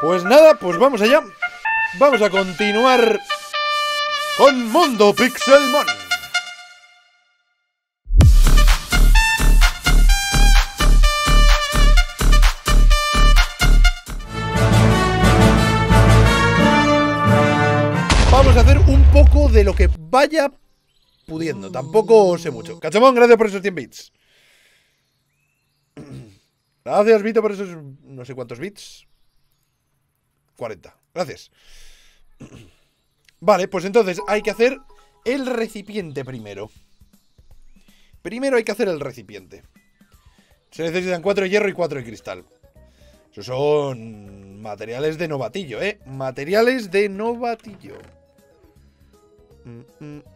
Pues nada, pues vamos allá. Vamos a continuar con Mundo Pixelmon. Vamos a hacer un poco de lo que vaya pudiendo. Tampoco sé mucho. Cachamón, gracias por esos 100 bits. Gracias, Vito, por esos no sé cuántos bits. 40. Gracias. Vale, pues entonces hay que hacer el recipiente primero. Primero hay que hacer el recipiente. Se necesitan 4 de hierro y 4 de cristal. Esos son materiales de novatillo, ¿eh? Materiales de novatillo. Mm,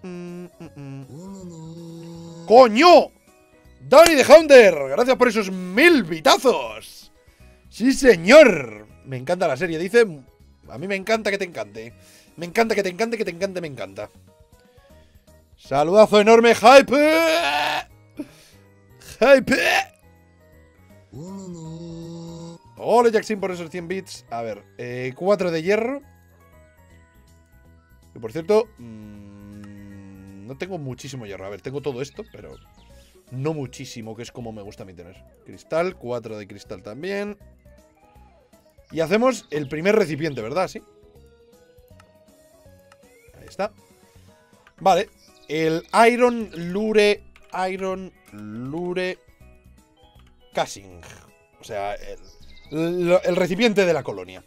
mm, mm, ¡Coño! Danny the Hunter, gracias por esos mil vitazos. Sí, señor. Me encanta la serie, dice. A mí me encanta que te encante. Me encanta que te encante, que te encante, me encanta. Saludazo enorme, Hype. Hype. Hola, Jackson, por esos 100 bits. A ver, 4 eh, de hierro. Y por cierto, mmm, no tengo muchísimo hierro. A ver, tengo todo esto, pero no muchísimo, que es como me gusta a mí tener. Cristal, 4 de cristal también. Y hacemos el primer recipiente, ¿verdad? Sí. Ahí está. Vale. El Iron Lure... Iron Lure... Casing. O sea, el, recipiente de la colonia.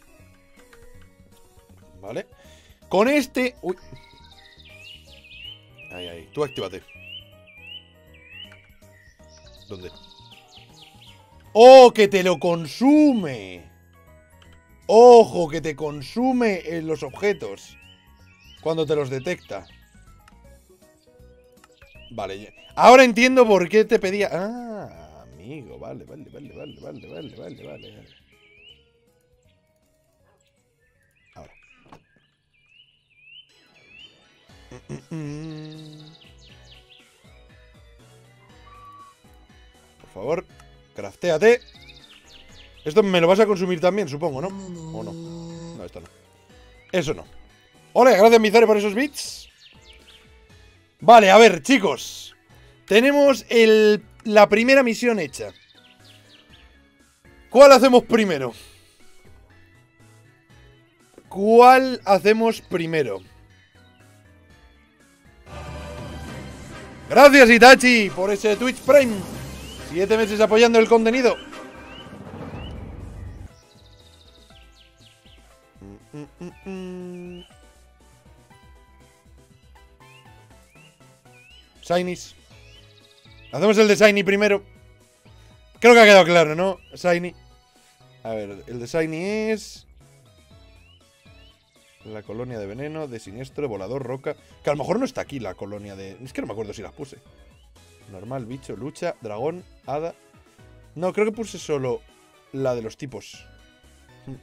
Vale. Con este... Uy. Ahí, ahí. Tú actívate. ¿Dónde? ¡Oh, que te lo consume! ¡Ojo, que te consume en los objetos! Cuando te los detecta. Vale, ahora entiendo por qué te pedía... Ah, amigo, vale, vale, vale, vale, vale, vale, vale, vale. Ahora. Mm, mm, mm. Favor, craftéate. Esto me lo vas a consumir también, supongo, ¿no? ¿O no? No, esto no. Eso no. Hola, gracias Mizare por esos bits. Vale, a ver, chicos. Tenemos el, la primera misión hecha. ¿Cuál hacemos primero? ¿Cuál hacemos primero? Gracias Itachi por ese Twitch Prime. Siete meses apoyando el contenido. Shinies. Hacemos el de Shiny primero. Creo que ha quedado claro, ¿no? Shiny. A ver, el de Shiny es... La colonia de veneno, de siniestro, volador, roca... Que a lo mejor no está aquí la colonia de... Es que no me acuerdo si las puse. Normal, bicho, lucha, dragón, hada. No, creo que puse solo la de los tipos. Hmm.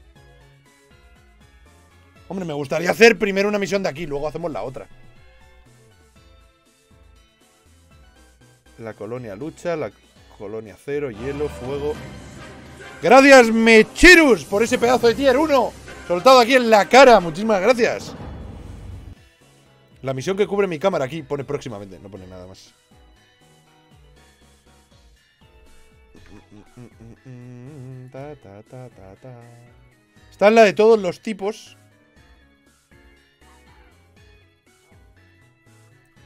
Hombre, me gustaría hacer primero una misión de aquí, luego hacemos la otra. La colonia lucha, la colonia cero, hielo, fuego. Gracias, Mechirus, por ese pedazo de tier 1. Soltado aquí en la cara. Muchísimas gracias. La misión que cubre mi cámara aquí pone próximamente, no pone nada más. Está en la de todos los tipos.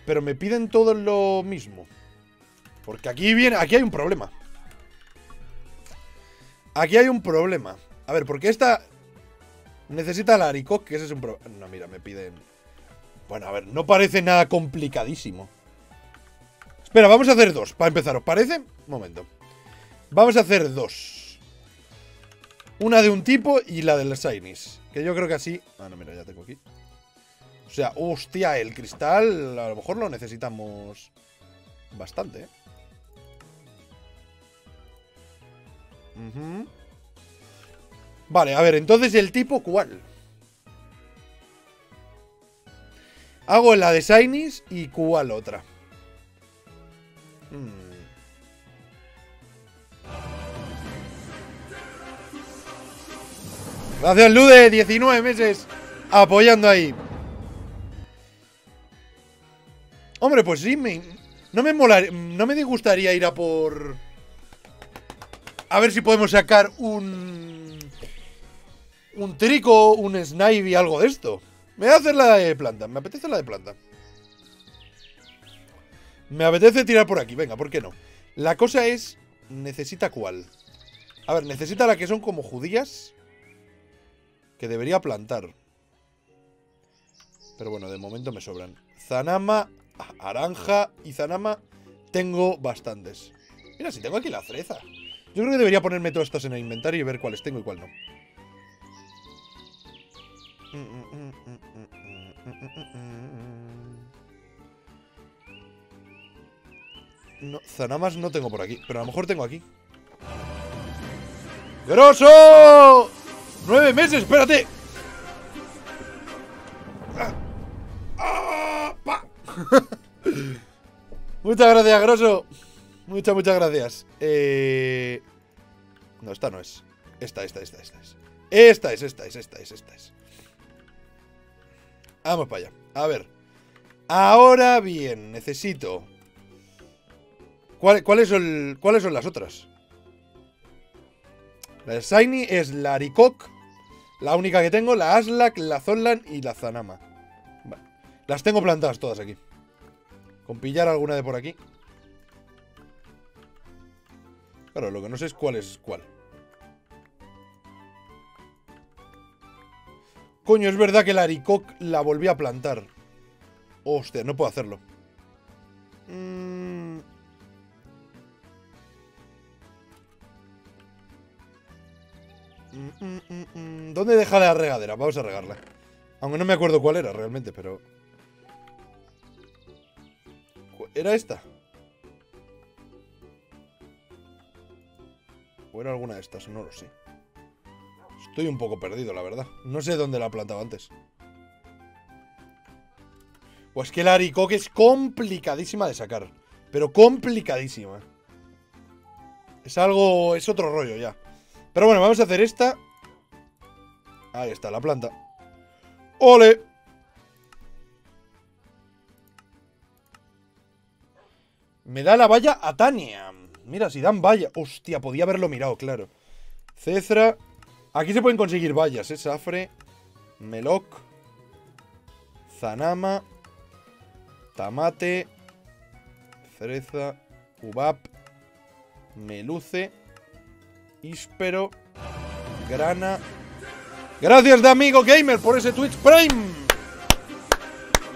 Pero me piden todo lo mismo. Porque aquí viene. Aquí hay un problema. Aquí hay un problema. A ver, porque esta. Necesita la Aricoc, que ese es un problema. No, mira, me piden. Bueno, a ver, no parece nada complicadísimo. Espera, vamos a hacer dos. Para empezar, ¿os parece? Un momento. Vamos a hacer dos. Una de un tipo y la del Shinies. Que yo creo que así... Ah, no, mira, ya tengo aquí. O sea, hostia, el cristal a lo mejor lo necesitamos bastante, ¿eh? Vale, a ver, entonces el tipo, ¿cuál? Hago la de Shinies y ¿cuál otra? Hmm. Gracias, Lude, 19 meses apoyando ahí. Hombre, pues sí, me, no me molaría, no me disgustaría ir a por... A ver si podemos sacar un... Un trico, un snipe algo de esto. Me voy a hacer la de planta, me apetece la de planta. Me apetece tirar por aquí, venga, ¿por qué no? La cosa es, ¿necesita cuál? A ver, necesita la que son como judías. Que debería plantar. Pero bueno, de momento me sobran. Zanama, Aranja y Zanama tengo bastantes. Mira, si tengo aquí la freza. Yo creo que debería ponerme todas estas en el inventario y ver cuáles tengo y cuál no. No, Zanamas no tengo por aquí, pero a lo mejor tengo aquí. ¡Grosso! ¡Nueve meses! ¡Espérate! muchas gracias, Grosso. Muchas, muchas gracias. Eh... No, esta no es. Esta, esta, esta, esta es. Esta es, esta es, esta es, esta es. Vamos para allá. A ver. Ahora bien, necesito... ¿Cuáles, son, ¿Cuáles son las otras? La Shiny es la Arikok, la única que tengo, la Aslak, la Zonlan y la Zanama. Las tengo plantadas todas aquí. Con pillar alguna de por aquí. Claro, lo que no sé es cuál es cuál. Coño, es verdad que la Arikok la volví a plantar. Hostia, no puedo hacerlo. Mmm... ¿Dónde deja la regadera? Vamos a regarla. Aunque no me acuerdo cuál era realmente, pero... ¿Era esta? ¿O era alguna de estas? No lo sé. Estoy un poco perdido, la verdad. No sé dónde la he plantado antes. Pues que la aricoque es complicadísima de sacar. Pero complicadísima. Es algo... Es otro rollo ya. Pero bueno, vamos a hacer esta. Ahí está la planta. ¡Ole! Me da la valla a Tania. Mira, si dan valla. Hostia, podía haberlo mirado, claro. Cezra. Aquí se pueden conseguir vallas, ¿eh? Safre. Meloc. Zanama. Tamate. Cereza. Ubap. Meluce. Ispero, Grana. Gracias de amigo gamer por ese Twitch Prime.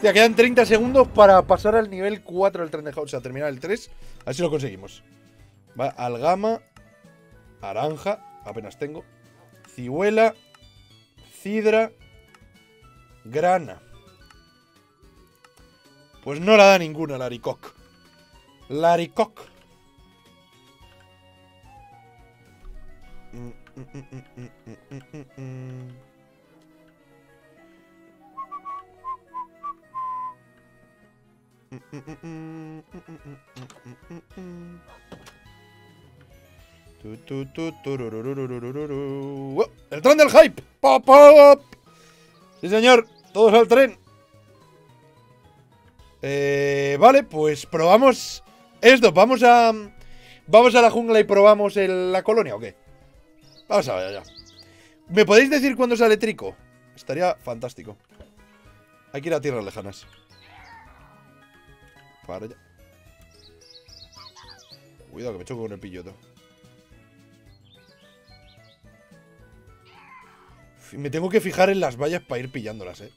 Ya quedan 30 segundos para pasar al nivel 4 del tren de O sea, terminar el 3. Así lo conseguimos. Va, algama. Naranja. Apenas tengo. Cihuela. Cidra. Grana. Pues no la da ninguna, Laricoc. Laricoc. ¡El tren del hype! ¡Pop, pop! Sí, señor. Todos al tren. Eh, vale, pues probamos esto. Vamos a... ¿Vamos a la jungla y probamos la colonia o qué? Vamos a ver ya. ¿Me podéis decir cuándo sale Trico? Estaría fantástico. Hay que ir a tierras lejanas. Para allá. Cuidado que me choco con el pilloto. Me tengo que fijar en las vallas para ir pillándolas, eh.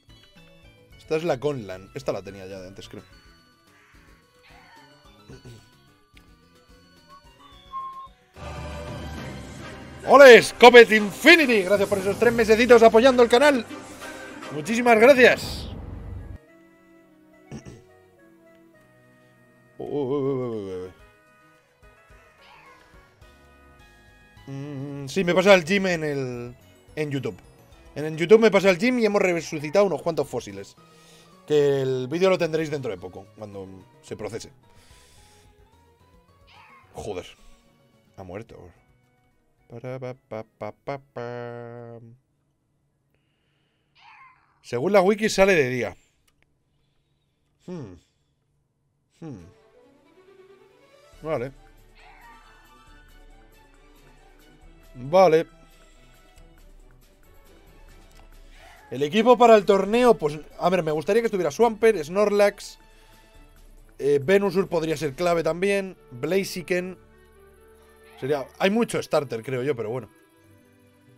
Esta es la Conlan. Esta la tenía ya de antes, creo. ¡Ole! Scopet Infinity. Gracias por esos tres mesecitos apoyando el canal. Muchísimas gracias. Mm, sí, me pasa el gym en el en YouTube. En el YouTube me pasa el gym y hemos resucitado unos cuantos fósiles. Que el vídeo lo tendréis dentro de poco, cuando se procese. Joder. Ha muerto. Según la wiki sale de día. Hmm. Hmm. Vale. Vale. El equipo para el torneo, pues... A ver, me gustaría que estuviera Swampert, Snorlax... Eh, Venusur podría ser clave también. Blaziken. Sería... Hay mucho starter, creo yo, pero bueno.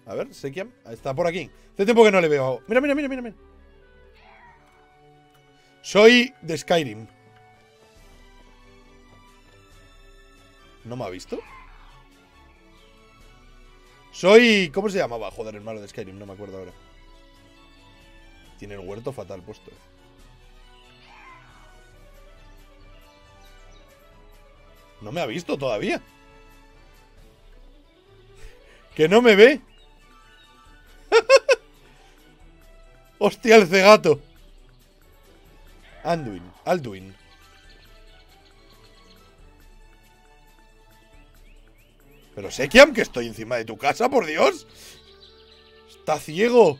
A ver, Sekiam. Está por aquí. Hace tiempo que no le veo. Mira, mira, mira, mira. mira. Soy de Skyrim. ¿No me ha visto? Soy... ¿Cómo se llamaba? Joder, el malo de Skyrim, no me acuerdo ahora. Tiene el huerto fatal puesto. No me ha visto todavía. Que no me ve. Hostia, el cegato. Anduin, Alduin. Pero Sekiam, que estoy encima de tu casa, por Dios. Está ciego.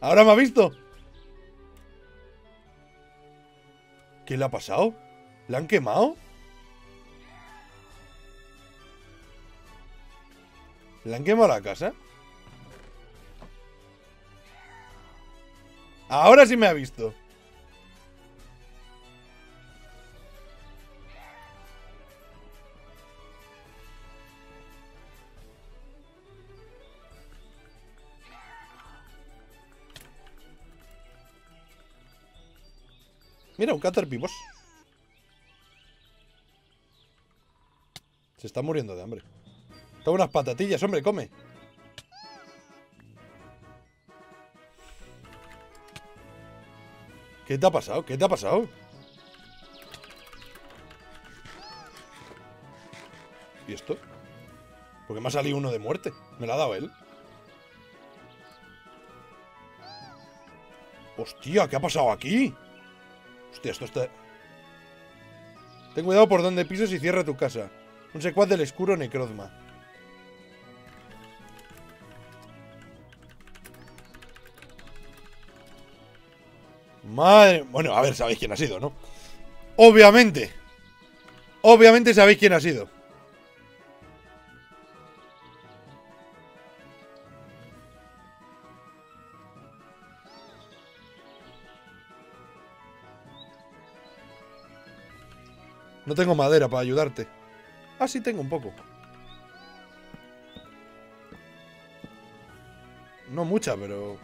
Ahora me ha visto. ¿Qué le ha pasado? ¿Le han quemado? ¿Le han la casa? Ahora sí me ha visto. Mira, un Caterpie Se está muriendo de hambre. Toma unas patatillas, hombre, come. ¿Qué te ha pasado? ¿Qué te ha pasado? ¿Y esto? Porque me ha salido uno de muerte. Me lo ha dado él. Hostia, ¿qué ha pasado aquí? Hostia, esto está... Ten cuidado por donde pises y cierra tu casa. Un secuaz del escuro Necrozma. Madre... Bueno, a ver, sabéis quién ha sido, ¿no? Obviamente. Obviamente sabéis quién ha sido. No tengo madera para ayudarte. Ah, sí tengo un poco. No mucha, pero...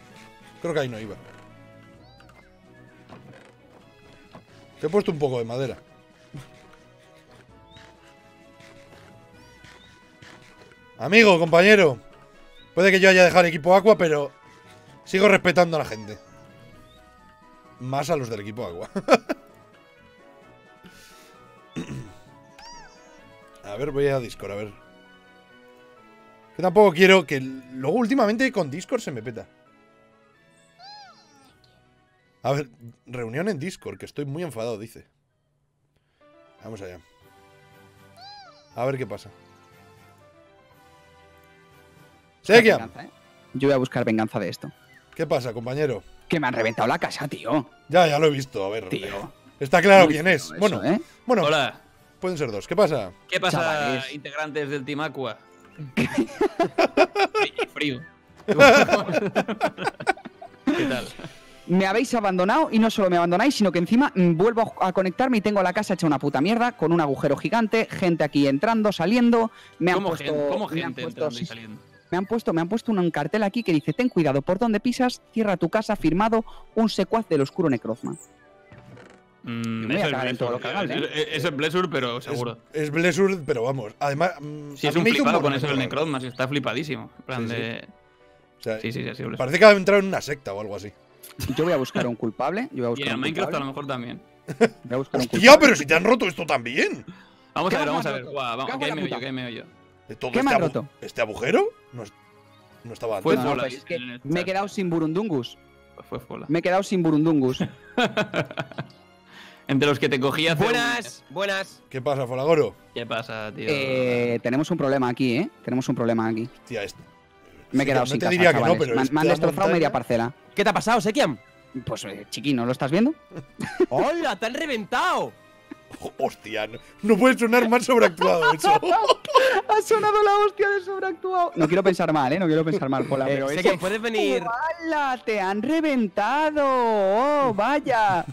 Creo que ahí no iba. Te he puesto un poco de madera. Amigo, compañero. Puede que yo haya dejado el equipo Aqua, pero... Sigo respetando a la gente. Más a los del equipo Aqua. A ver, voy a Discord, a ver. Que tampoco quiero que... Luego últimamente con Discord se me peta. A ver, reunión en Discord, que estoy muy enfadado, dice. Vamos allá. A ver qué pasa. Sekiam. ¿eh? Yo voy a buscar venganza de esto. ¿Qué pasa, compañero? Que me han reventado la casa, tío. Ya, ya lo he visto. A ver. Tío. Está claro quién es. Bueno, ¿eh? bueno, Hola, pueden ser dos. ¿Qué pasa? ¿qué pasa, Chavales. integrantes del Team Aqua? Frío. ¿Qué tal? Me habéis abandonado y no solo me abandonáis, sino que encima mm, vuelvo a conectarme y tengo la casa hecha una puta mierda, con un agujero gigante, gente aquí entrando, saliendo. Me han ¿Cómo, puesto, gen- cómo me han gente puesto- entrando y sí, saliendo? me han puesto, me han puesto un cartel aquí que dice: Ten cuidado por donde pisas, cierra tu casa, firmado un secuaz del oscuro Necrozma. Mm, es lo Blessur, cagable, es- es- Eso es Blessur, pero seguro. Es, es Blessur, pero vamos. Además, mm, Si es un flipado con eso del. Necrozma, si está flipadísimo. En plan Sí, sí. de... O sea, Sí, sí, sí. Parece que ha entrado en una secta o algo así. Yo voy a buscar un culpable. Yo voy a Y buscar en el un Minecraft a lo mejor también. Voy a buscar un Hostia, culpable. pero si te han roto esto también. Vamos ¿Qué a ver, me vamos a ver. Guau, vamos, en la medio, puta. que hay medio. De todo ¿Qué este, me han roto? este agujero no, es- no estaba antes. Fue No, Fola, pues es que en el me he quedado sin burundungus. Fue Fola. Me he quedado sin burundungus. Entre los que te cogía hace un Buenas, buenas. ¿Qué pasa, Folagoro? ¿Qué pasa, tío? Eh, tenemos un problema aquí, ¿eh? Tenemos un problema aquí. Hostia, este- Me he quedado no sin te casa, diría que no, pero me, han- me han esta destrozado media parcela. ¿Qué te ha pasado, Sekiam? Pues, eh, chiquino, ¿lo estás viendo? ¡Hola! ¡Te han reventado! Hostia, no, no puede sonar más sobreactuado eso. ha sonado la hostia de sobreactuado. No quiero pensar mal, ¿eh? No quiero pensar mal, Pola, Eh, pero Sekiam, eso- puedes venir. ¡Hala! ¡Te han reventado! ¡Oh, vaya!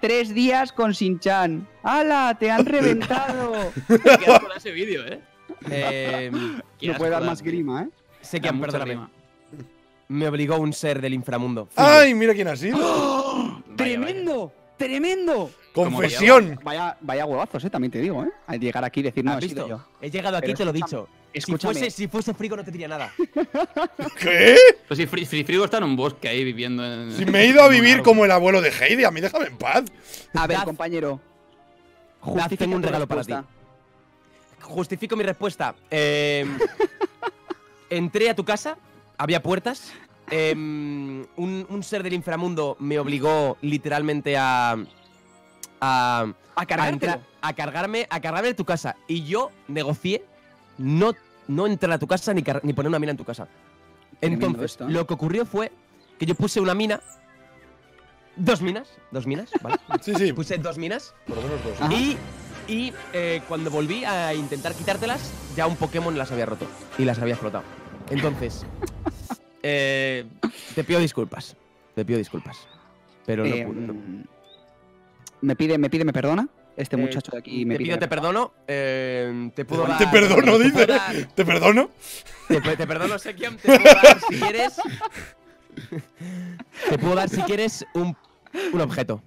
Tres días con Sinchan. ¡Hala! ¡Te han reventado! Qué asco da ese vídeo, ¿eh? Eh, no puede dar da, más grima, ¿eh? Sekiam, mucha perdóname. rima. Me obligó un ser del inframundo. ¡Ay, mira quién ha sido! Vaya. ¡Tremendo! ¡Tremendo! Confesión. Vaya, vaya huevazos, eh, también te digo, ¿eh? Al llegar aquí y decir, no, ¿Has he sido visto? yo. He llegado aquí, Pero te lo he escúchame, dicho. Si escúchame. fuese, si fuese frigo no te diría nada. ¿Qué? Pues si Fri- Fri- Frigo está en un bosque ahí viviendo en. Si me he ido a vivir como el abuelo de Heidi, a mí déjame en paz. A ver, compañero. Daz, justifica tengo un regalo para ti. Justifico mi respuesta. Eh, entré a tu casa, había puertas. eh, un, un ser del inframundo me obligó literalmente a. a. A a, a cargarme, a cargarme de tu casa. Y yo negocié no, no entrar a tu casa ni, ni poner una mina en tu casa. Entonces, esto, ¿eh? lo que ocurrió fue que yo puse una mina. Dos minas, dos minas, ¿vale? Sí, sí, puse dos minas por lo menos dos. Ajá. y, y eh, cuando volví a intentar quitártelas, ya un Pokémon las había roto y las había explotado. Entonces, eh, te pido disculpas. Te pido disculpas. Pero no, Eh, no- me pide, me pide, me perdona. Este Eh, muchacho de aquí me te pide. pido, te perdono. eh, te puedo Te dar- perdono, te dice. puedo dar- ¿Te perdono? Te, te perdono, Sekiam, te puedo dar si quieres. te puedo dar si quieres un, un objeto.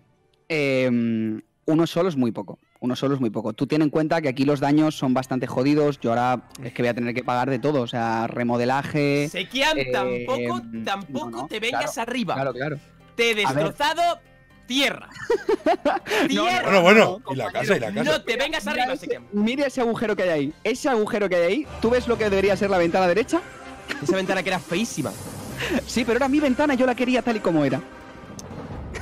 Eh, uno solo es muy poco. Uno solo es muy poco. Tú ten en cuenta que aquí los daños son bastante jodidos. Yo ahora es que voy a tener que pagar de todo. O sea, remodelaje. Eh, tampoco, no, tampoco no, te vengas arriba. Claro, claro. Te he destrozado tierra. tierra. Bueno, bueno. no, Y la casa, y la casa. No te vengas arriba, Mira ese, Sekiam. mira ese agujero que hay ahí. Ese agujero que hay ahí. ¿Tú ves lo que debería ser la ventana derecha? Esa ventana que era feísima. Sí, pero era mi ventana. Yo la quería tal y como era.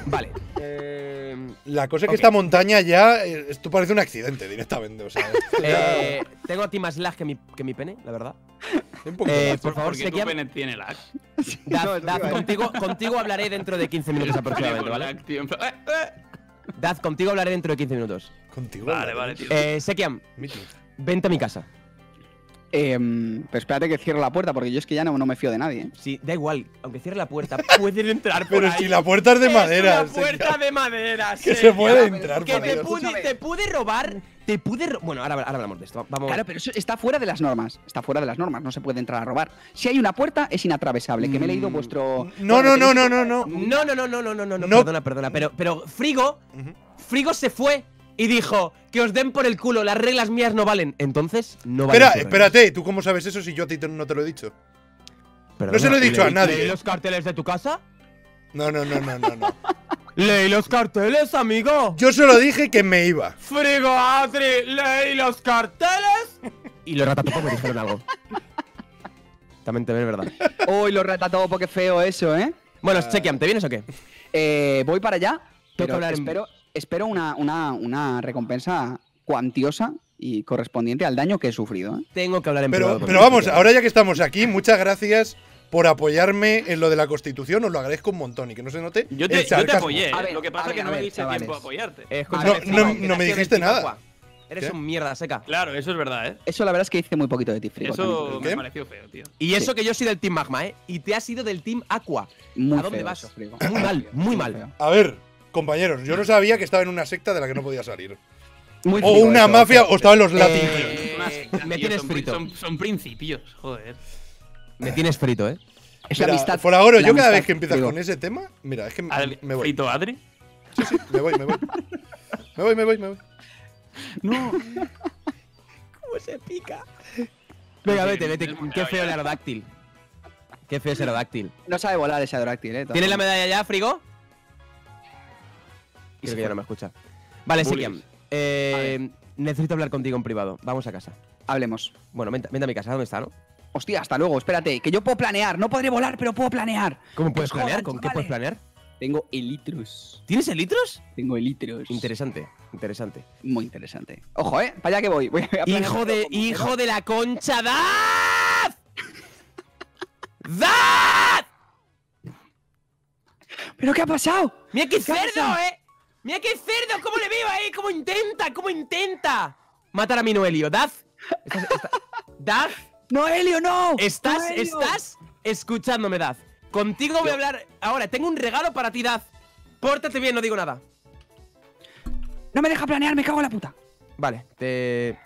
Vale. Eh, La cosa es que esta montaña ya. eh, Esto parece un accidente directamente. O sea, eh, tengo aquí más lag que mi, que mi pene, la verdad. un poquito eh, por favor, Porque tu Sekiam. pene tiene lag. Daz, No, a contigo, contigo hablaré dentro de 15 minutos aproximadamente, ¿vale? Daz, contigo hablaré dentro de 15 minutos. Contigo. Vale, vale, tío. Eh, Sekiam, vente a mi casa. Eh, pero espérate que cierre la puerta porque yo es que ya no, no me fío de nadie. ¿eh? Sí, da igual, aunque cierre la puerta, puedes entrar por Pero ahí. si la puerta es de madera. Es una puerta Sekiam, de madera, Que se puede entrar Que por te pude, te pude robar, te pude ro- Bueno, ahora, ahora hablamos de esto. Vamos. Claro, pero eso está fuera de las normas. Está fuera de las normas. No se puede entrar a robar. Si hay una puerta, es inatravesable. Que me he leído Mm, vuestro. No, no, no, no, no, no. No, no, no, no, no, no, no, perdona, perdona. Pero, pero Frigo. Frigo se fue y dijo que os den por el culo, las reglas mías no valen. Entonces, no valen. Espera, espérate. ¿Tú cómo sabes eso si yo a ti no te lo he dicho? Perdona, no se lo he dicho a ¿leí- nadie. ¿Leí los carteles de tu casa? No, no, no, no, no, no. Leí los carteles, amigo. Yo solo dije que me iba. Frigo Adri, leí los carteles. Y los ratatopos me dijeron algo. También te ves, verdad. Uy, lo ratatopo, qué feo eso, ¿eh? Bueno, Chequiam, ¿te vienes o qué? Eh, Voy para allá. que Pero hablar en- espero, espero una, una, una recompensa cuantiosa y correspondiente al daño que he sufrido. ¿eh? Tengo que hablar en Pero, pero vamos, ahora ya que estamos aquí, muchas gracias por apoyarme en lo de la Constitución. Os lo agradezco un montón y que no se note. Yo te, yo te apoyé. A ver, Lo que pasa ver, es que no me ver, diste chavales. tiempo a apoyarte. Eh, escúchame, No, no- no te me dijiste nada. Eres ¿Qué? un mierda seca. Claro, eso es verdad, ¿eh? Eso la verdad es que hice muy poquito de ti, Frigo, Eso me pareció feo, tío. Y eso que yo soy del Team Magma, ¿eh? Y te has ido del Team Aqua. Muy ¿A dónde feo vas? Frigo. Muy mal, muy mal. feo. A ver, compañeros, yo no sabía que estaba en una secta de la que no podía salir. Muy O una eso, mafia o estaba en los Eh. Una secta, me tienes son, frito. Son, son principios, joder. Me tienes frito, ¿eh? Es la amistad. Fuera la yo cada vez que empiezas con ese tema, mira, es que me, Adri- me voy. Frito Adri. Sí, sí, me voy, me voy. Me voy, me voy, me voy. No. ¿Cómo se pica? Venga, vete, vete. es Qué feo el aerodáctil. Qué feo ese aerodáctil. No sabe volar ese Adoráctil, ¿eh? ¿Tienes la medalla ya, Frigo? Creo que ya no me escucha. Vale. Sikiam. Eh, necesito hablar contigo en privado. Vamos a casa. Hablemos. Bueno, vente, vente a mi casa. ¿Dónde está, no? Hostia, hasta luego, espérate, que yo puedo planear. No podré volar, pero puedo planear. ¿Cómo puedes planear? ¿Con qué puedes planear? Tengo elitros. ¿Tienes elitros? Tengo elitros. Interesante, interesante. Muy interesante. Ojo, ¿eh? Para allá que voy. Voy a Hijo de, hijo de la concha, ¡Daz! ¡Dad! ¿Pero qué ha pasado? ¡Mira qué cerdo, eh! ¡Mira qué cerdo! ¿Cómo le veo ahí? ¿Cómo intenta? ¿Cómo intenta? Matar a mi Noelio. Dad. ¿Estás, está- Dad, ¡No, estás, estás escuchándome, Dad. Contigo voy a hablar ahora. Tengo un regalo para ti, Dad. Pórtate bien, no digo nada. No me deja planear, me cago en la puta. Vale, te.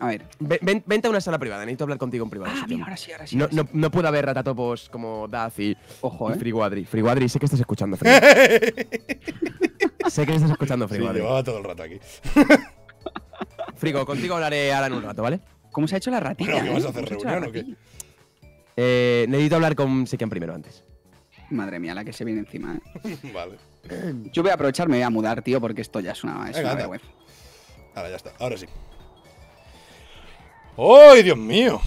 A ver. Ven, ven- vente a una sala privada. Necesito hablar contigo en privado. Ah, mira, ahora sí, ahora sí. No, ahora sí. no, no puedo haber ratatopos como Daz y, Ojo, y eh. Friguadri. Friguadri, sé que estás escuchando, Frigo. sé que estás escuchando, Sí, Friguadri. llevaba todo el rato aquí. Frigo, contigo hablaré ahora en un rato, ¿vale? ¿Cómo se ha hecho la ratilla? Bueno, ¿qué vas a eh? hacer, ¿Cómo se ha hecho la reunión o qué? Eh, necesito hablar con Sekian primero antes. Madre mía, la que se viene encima, eh. vale. Yo voy a aprovechar, me voy a mudar, tío, porque esto ya es una, es Venga, una vergüenza. Ahora ya está, ahora sí. ¡Ay, Dios mío!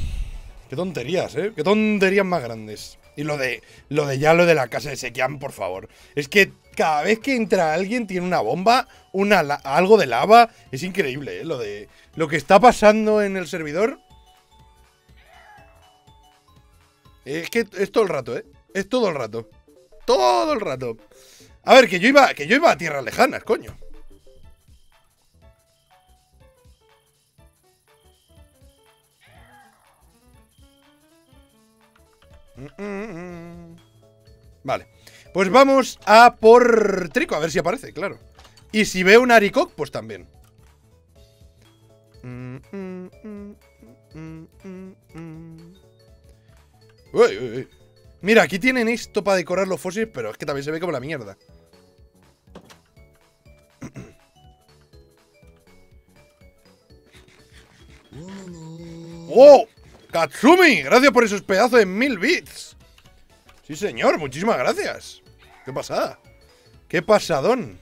Qué tonterías, ¿eh? Qué tonterías más grandes. Y lo de, lo de ya lo de la casa de Sekian, por favor. Es que cada vez que entra alguien tiene una bomba, una algo de lava. Es increíble, ¿eh? Lo de lo que está pasando en el servidor. Es que es todo el rato, ¿eh? Es todo el rato. Todo el rato. A ver, que yo iba, que yo iba a tierras lejanas, coño. Vale. Pues vamos a por Trico, a ver si aparece, claro. Y si veo un Aricoc, pues también. Mm, mm, mm, mm, mm, mm. Uy, uy, uy. Mira, aquí tienen esto para decorar los fósiles, pero es que también se ve como la mierda. ¡Wow! ¡Katsumi! Gracias por esos pedazos de mil bits. Sí, señor, muchísimas gracias. ¡Qué pasada! ¡Qué pasadón!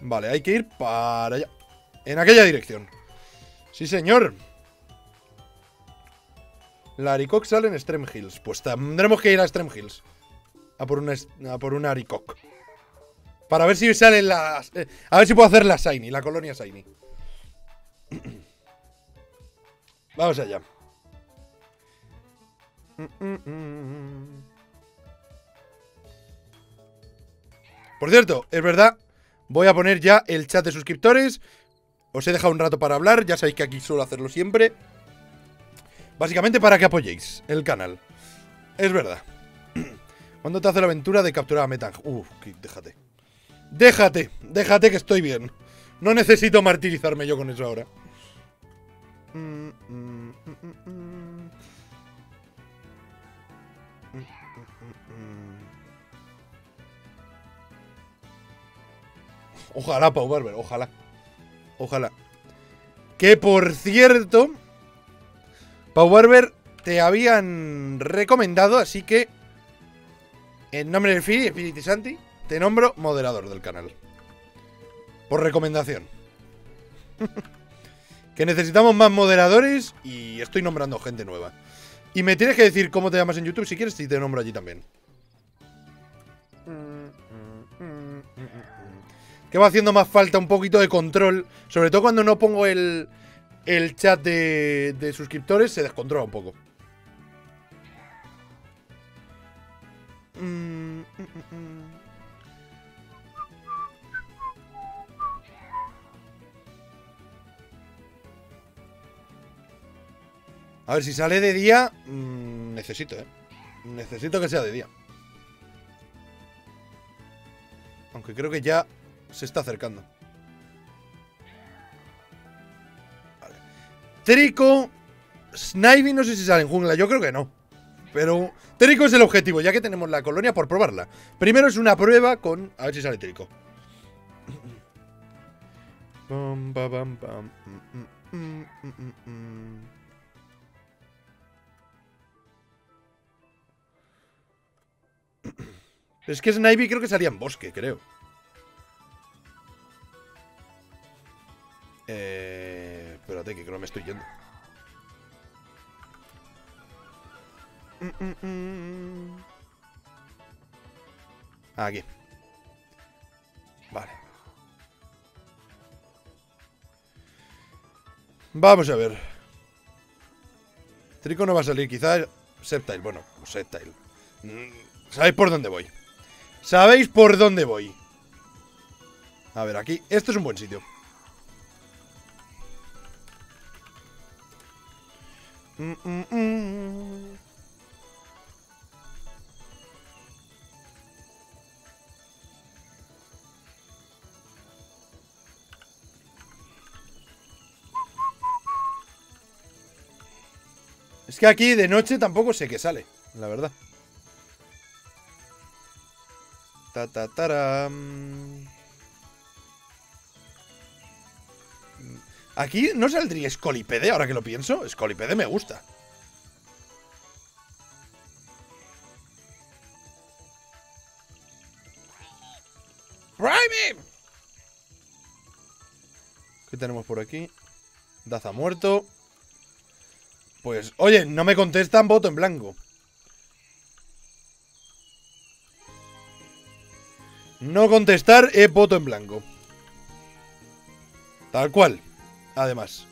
Vale, hay que ir para allá. En aquella dirección. Sí, señor. La Aricoc sale en Stream Hills. Pues tendremos que ir a Stream Hills. A por una, a por una Aricoc. Para ver si salen las. eh, a ver si puedo hacer la Shiny, la colonia Shiny. Vamos allá. Por cierto, es verdad. Voy a poner ya el chat de suscriptores. Os he dejado un rato para hablar. Ya sabéis que aquí suelo hacerlo siempre. Básicamente para que apoyéis el canal. Es verdad. ¿Cuándo te hace la aventura de capturar a Metang? Uf, déjate. Déjate, déjate que estoy bien. No necesito martirizarme yo con eso ahora. Ojalá, Pau Barber, ojalá. Ojalá. Que por cierto, Pau Barber te habían recomendado, así que en nombre del Fili, Espíritu Santi, te nombro moderador del canal. Por recomendación. que necesitamos más moderadores y estoy nombrando gente nueva. Y me tienes que decir cómo te llamas en YouTube si quieres y te nombro allí también. Que va haciendo más falta un poquito de control. Sobre todo cuando no pongo el, el chat de, de suscriptores, se descontrola un poco. Mm, mm, mm, A ver, si sale de día, mm, necesito, ¿eh? Necesito que sea de día. Aunque creo que ya se está acercando. Vale. Trico, Snivy no sé si sale en jungla, yo creo que no. Pero Trico es el objetivo, ya que tenemos la colonia por probarla. Primero es una prueba con... A ver si sale Trico. Es que Snivy creo que salía en bosque, creo. Eh, espérate, que creo que me estoy yendo. Aquí. Vale. Vamos a ver. Trico no va a salir, quizás Septile, bueno, Septile. Mm, ¿Sabéis por dónde voy? ¿Sabéis por dónde voy? A ver, aquí. Esto es un buen sitio. Mm, mm, mm. Es que aquí de noche tampoco sé qué sale, la verdad. Ta, ta. Aquí no saldría Scolipede, ahora que lo pienso. Scolipede me gusta. ¡Prime! ¿Qué tenemos por aquí? Daza muerto. Pues, oye, no me contestan, voto en blanco. No contestar es voto en blanco. Tal cual. Además.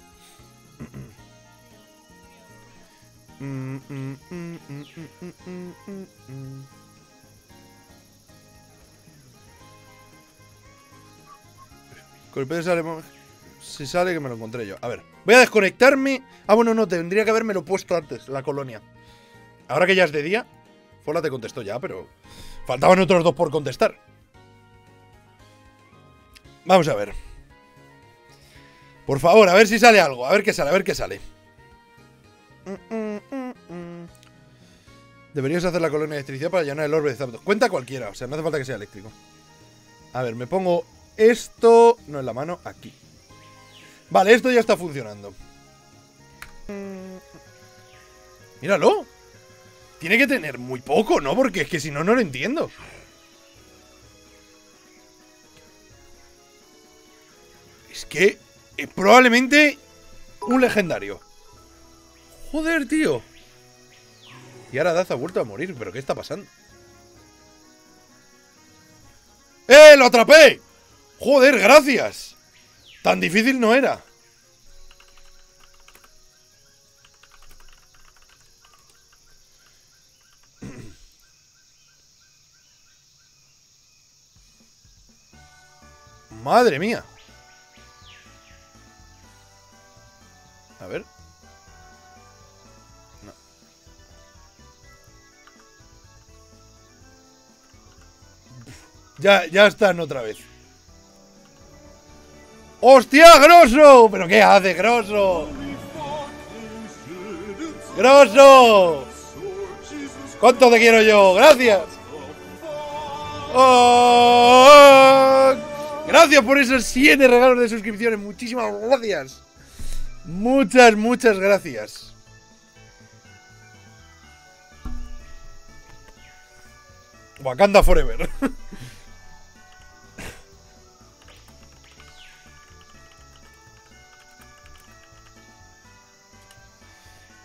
Golpe sale... Si sale que me lo encontré yo. A ver. Voy a desconectarme. Ah, bueno, no. Tendría que haberme lo puesto antes, la colonia. Ahora que ya es de día. Fola te contestó ya, pero... Faltaban otros dos por contestar. Vamos a ver. Por favor, a ver si sale algo. A ver qué sale, a ver qué sale. Deberías hacer la colonia de electricidad para llenar el orbe de Zapdos. Cuenta cualquiera, o sea, no hace falta que sea eléctrico. A ver, me pongo esto... No en la mano, aquí. Vale, esto ya está funcionando. Míralo. Tiene que tener muy poco, ¿no? Porque es que si no, no lo entiendo. Es que es probablemente un legendario. Joder, tío. Y ahora Daz ha vuelto a morir. ¿Pero qué está pasando? ¡Eh! ¡Lo atrapé! ¡Joder, gracias! Tan difícil no era. Madre mía. Ya, ya están otra vez. ¡Hostia, Grosso! ¿Pero qué hace, Grosso? ¡Grosso! ¿Cuánto te quiero yo? ¡Gracias! ¡Oh! Gracias por esos 7 regalos de suscripciones. Muchísimas gracias. Muchas, muchas gracias. Wakanda Forever.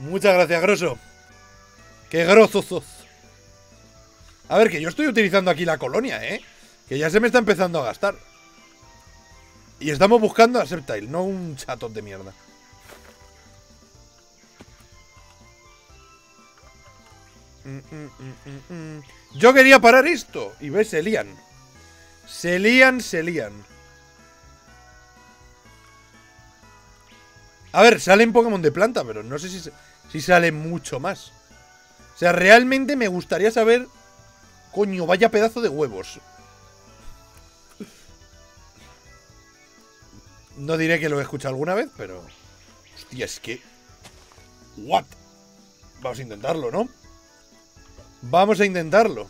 Muchas gracias, Grosso. Qué grosso sos. A ver, que yo estoy utilizando aquí la colonia, ¿eh? Que ya se me está empezando a gastar. Y estamos buscando a Septile, no un chatón de mierda. Mm, mm, mm. Yo quería parar esto. Y ves, se lían. Se lían, se lían. A ver, salen Pokémon de planta, pero no sé si, se- si sale mucho más. O sea, realmente me gustaría saber... Coño, vaya pedazo de huevos. No diré que lo he escuchado alguna vez, pero... Hostia, es que... What? Vamos a intentarlo, ¿no? Vamos a intentarlo.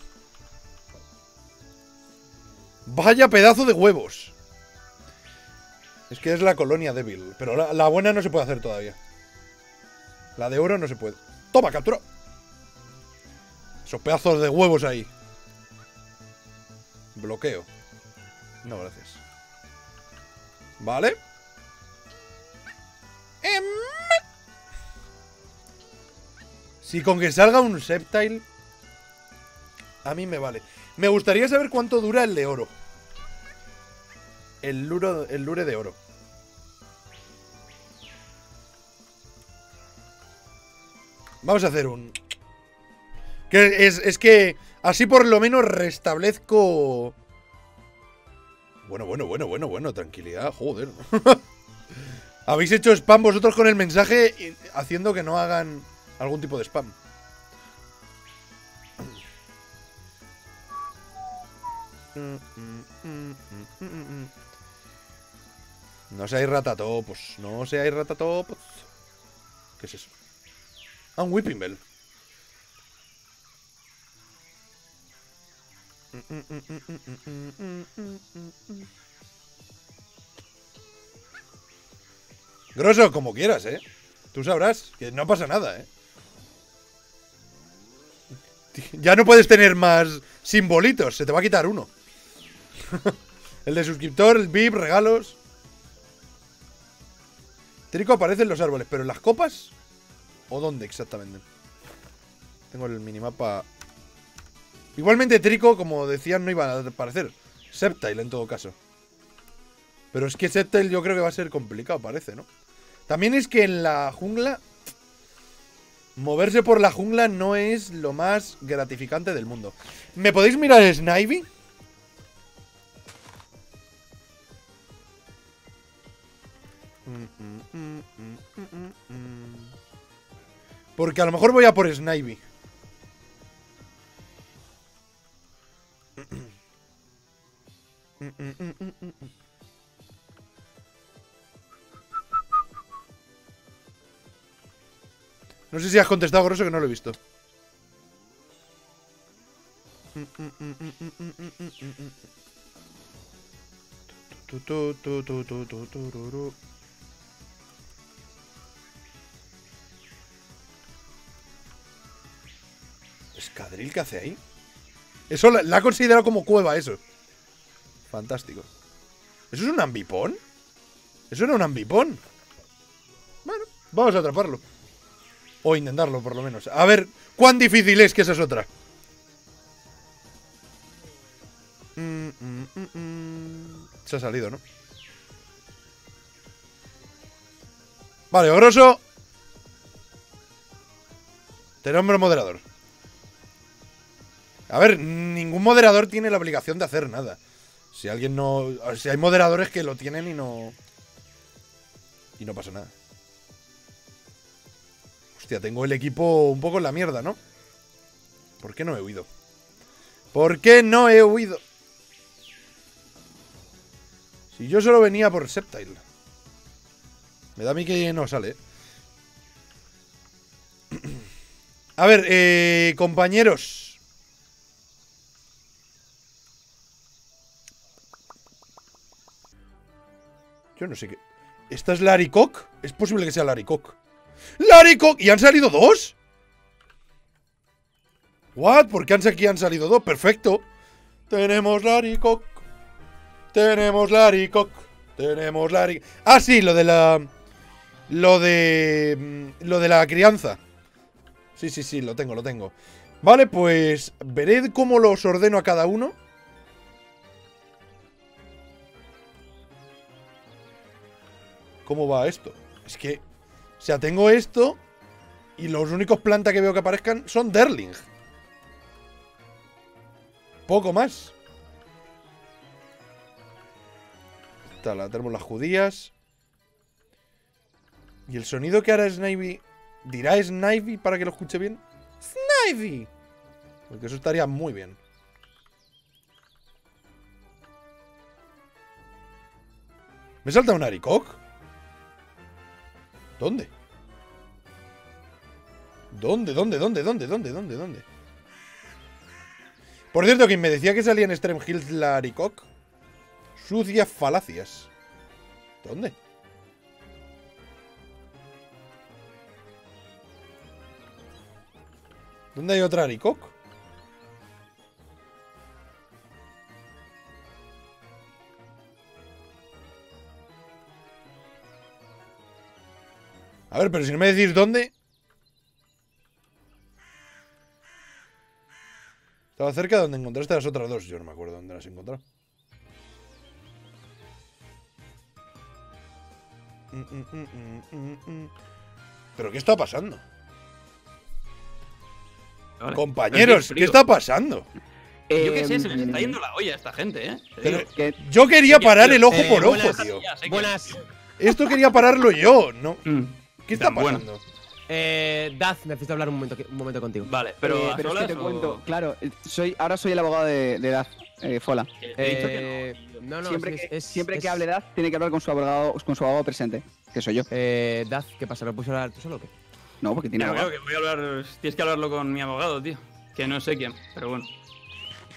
Vaya pedazo de huevos. Es que es la colonia débil. Pero la, la buena no se puede hacer todavía. La de oro no se puede. ¡Toma, capturó! Esos pedazos de huevos ahí. Bloqueo. No, gracias. Vale. Em. Si con que salga un Septile. A mí me vale. Me gustaría saber cuánto dura el de oro. El, luro, el lure de oro. Vamos a hacer un. Que es, es que así por lo menos restablezco. Bueno, bueno, bueno, bueno, bueno, tranquilidad, joder. Habéis hecho spam vosotros con el mensaje haciendo que no hagan algún tipo de spam. No seáis ratatopos, no seáis ratatopos. ¿Qué es eso? Ah, un whipping bell. Grosso, como quieras, ¿eh? Tú sabrás que no pasa nada, ¿eh? Ya no puedes tener más simbolitos, se te va a quitar uno. el de suscriptor, el VIP, regalos. Trico aparece en los árboles, pero en las copas. ¿O dónde exactamente? Tengo el minimapa. Igualmente, Trico, como decían, no iba a aparecer. Septile en todo caso. Pero es que Septile yo creo que va a ser complicado, parece, ¿no? También es que en la jungla. Moverse por la jungla no es lo más gratificante del mundo. ¿Me podéis mirar Snivy? Porque a lo mejor voy a por Snivy. No sé si has contestado, Grosso, que no lo he visto. ¿Escadril qué hace ahí? Eso la, ha considerado como cueva, eso. Fantástico. ¿Eso es un ambipón? ¿Eso era un ambipón? Bueno, vamos a atraparlo. O intentarlo, por lo menos. A ver, ¿cuán difícil es que esa es otra? Mm, mm, mm. Se ha salido, ¿no? Vale, Grosso. Te nombro moderador. A ver, ningún moderador tiene la obligación de hacer nada. Si alguien no. Si hay moderadores que lo tienen y no. Y no pasa nada. Hostia, tengo el equipo un poco en la mierda, ¿no? ¿Por qué no he huido? ¿Por qué no he huido? Si yo solo venía por Septile. Me da a mí que no sale. A ver, eh, compañeros. No sé qué. ¿Esta es Larry Koch? Es posible que sea Larry Koch. ¡Larry Koch! ¿Y han salido dos? ¿What? ¿Por qué aquí han salido dos? Perfecto. Tenemos Larry Koch. Tenemos Larry Koch. Tenemos Larry. Ah, sí, lo de la. Lo de. mm, Lo de la crianza. Sí, sí, sí, lo tengo, lo tengo. Vale, pues. Veré cómo los ordeno a cada uno. ¿Cómo va esto? Es que. O sea, tengo esto. Y los únicos plantas que veo que aparezcan son Derling. Poco más. Esta la tenemos las judías. ¿Y el sonido que hará Snivy? ¿Dirá Snivy para que lo escuche bien? ¡Snivy! Porque eso estaría muy bien. ¿Me salta un Aricock? ¿Dónde? ¿Dónde, dónde, dónde, dónde, dónde, dónde, dónde? Por cierto, quien me decía que salía en Stream Hills la Aricock. Sucias falacias. ¿Dónde? ¿Dónde hay otra Aricock? A ver, pero si no me decís dónde. Estaba cerca de donde encontraste las otras dos. Yo no me acuerdo dónde las he encontrado. Mm, mm, mm. ¿Pero qué está pasando? vale. Compañeros, ¿qué está pasando? Yo qué sé, se les Em, está yendo la olla a esta gente, ¿eh? Pero- que- Yo quería parar el ojo eh, por ojo, buenas- tío. Buenas. Esto quería pararlo yo, ¿no? Mm, ¿Qué está bueno. pasando? Eh, Daz, necesito hablar un momento, un momento contigo. Vale, pero, eh, a pero es que te o- cuento, claro, eh, soy, ahora soy el abogado de, de Daz, eh, Fola. Dicho que Eh, no. no, no, siempre es- que, es- siempre es- que hable Daz, tiene que hablar con su abogado, con su abogado presente, que soy yo. Eh, Daz, ¿qué pasa? ¿No puedes hablar tú solo o qué? No, porque tiene Claro, claro, abogado. que voy a hablar. Tienes que hablarlo con mi abogado, tío. Que no sé quién, pero bueno.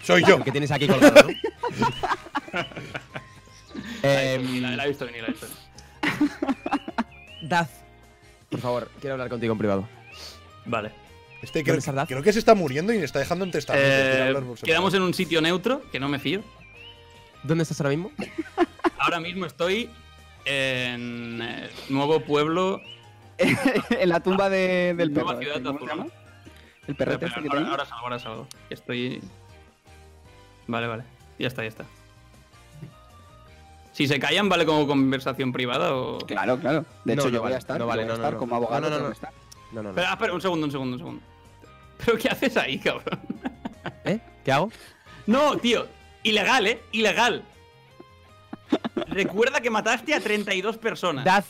Soy yo. Que tienes aquí colgado, ¿no? La, he Em, visto venir, la- la he visto venir, la he visto venir. Daz, por favor, quiero hablar contigo en privado. Vale. Este ¿Dónde creo, que se está muriendo y me está dejando en testamento. Eh, quedamos en un sitio neutro, que no me fío. ¿Dónde estás ahora mismo? Ahora mismo estoy en eh, Nuevo Pueblo. en la tumba de- del perro. Nueva ciudad este, ¿cómo se azul. llama? El perrete este que ahora, tiene. ahora salgo, ahora salgo. Estoy. Vale, vale. Ya está, ya está. Si se callan, ¿vale como conversación privada o.? Claro, claro. De hecho, no yo voy vale, a estar, no vale, voy a no, no, estar no. como abogado. No, no, no. estar. No, no, no. Espera, espera, un segundo, un segundo, un segundo. ¿Pero qué haces ahí, cabrón? ¿Eh? ¿Qué hago? No, tío. Ilegal, ¿eh? Ilegal. Recuerda que mataste a 32 personas. Daz,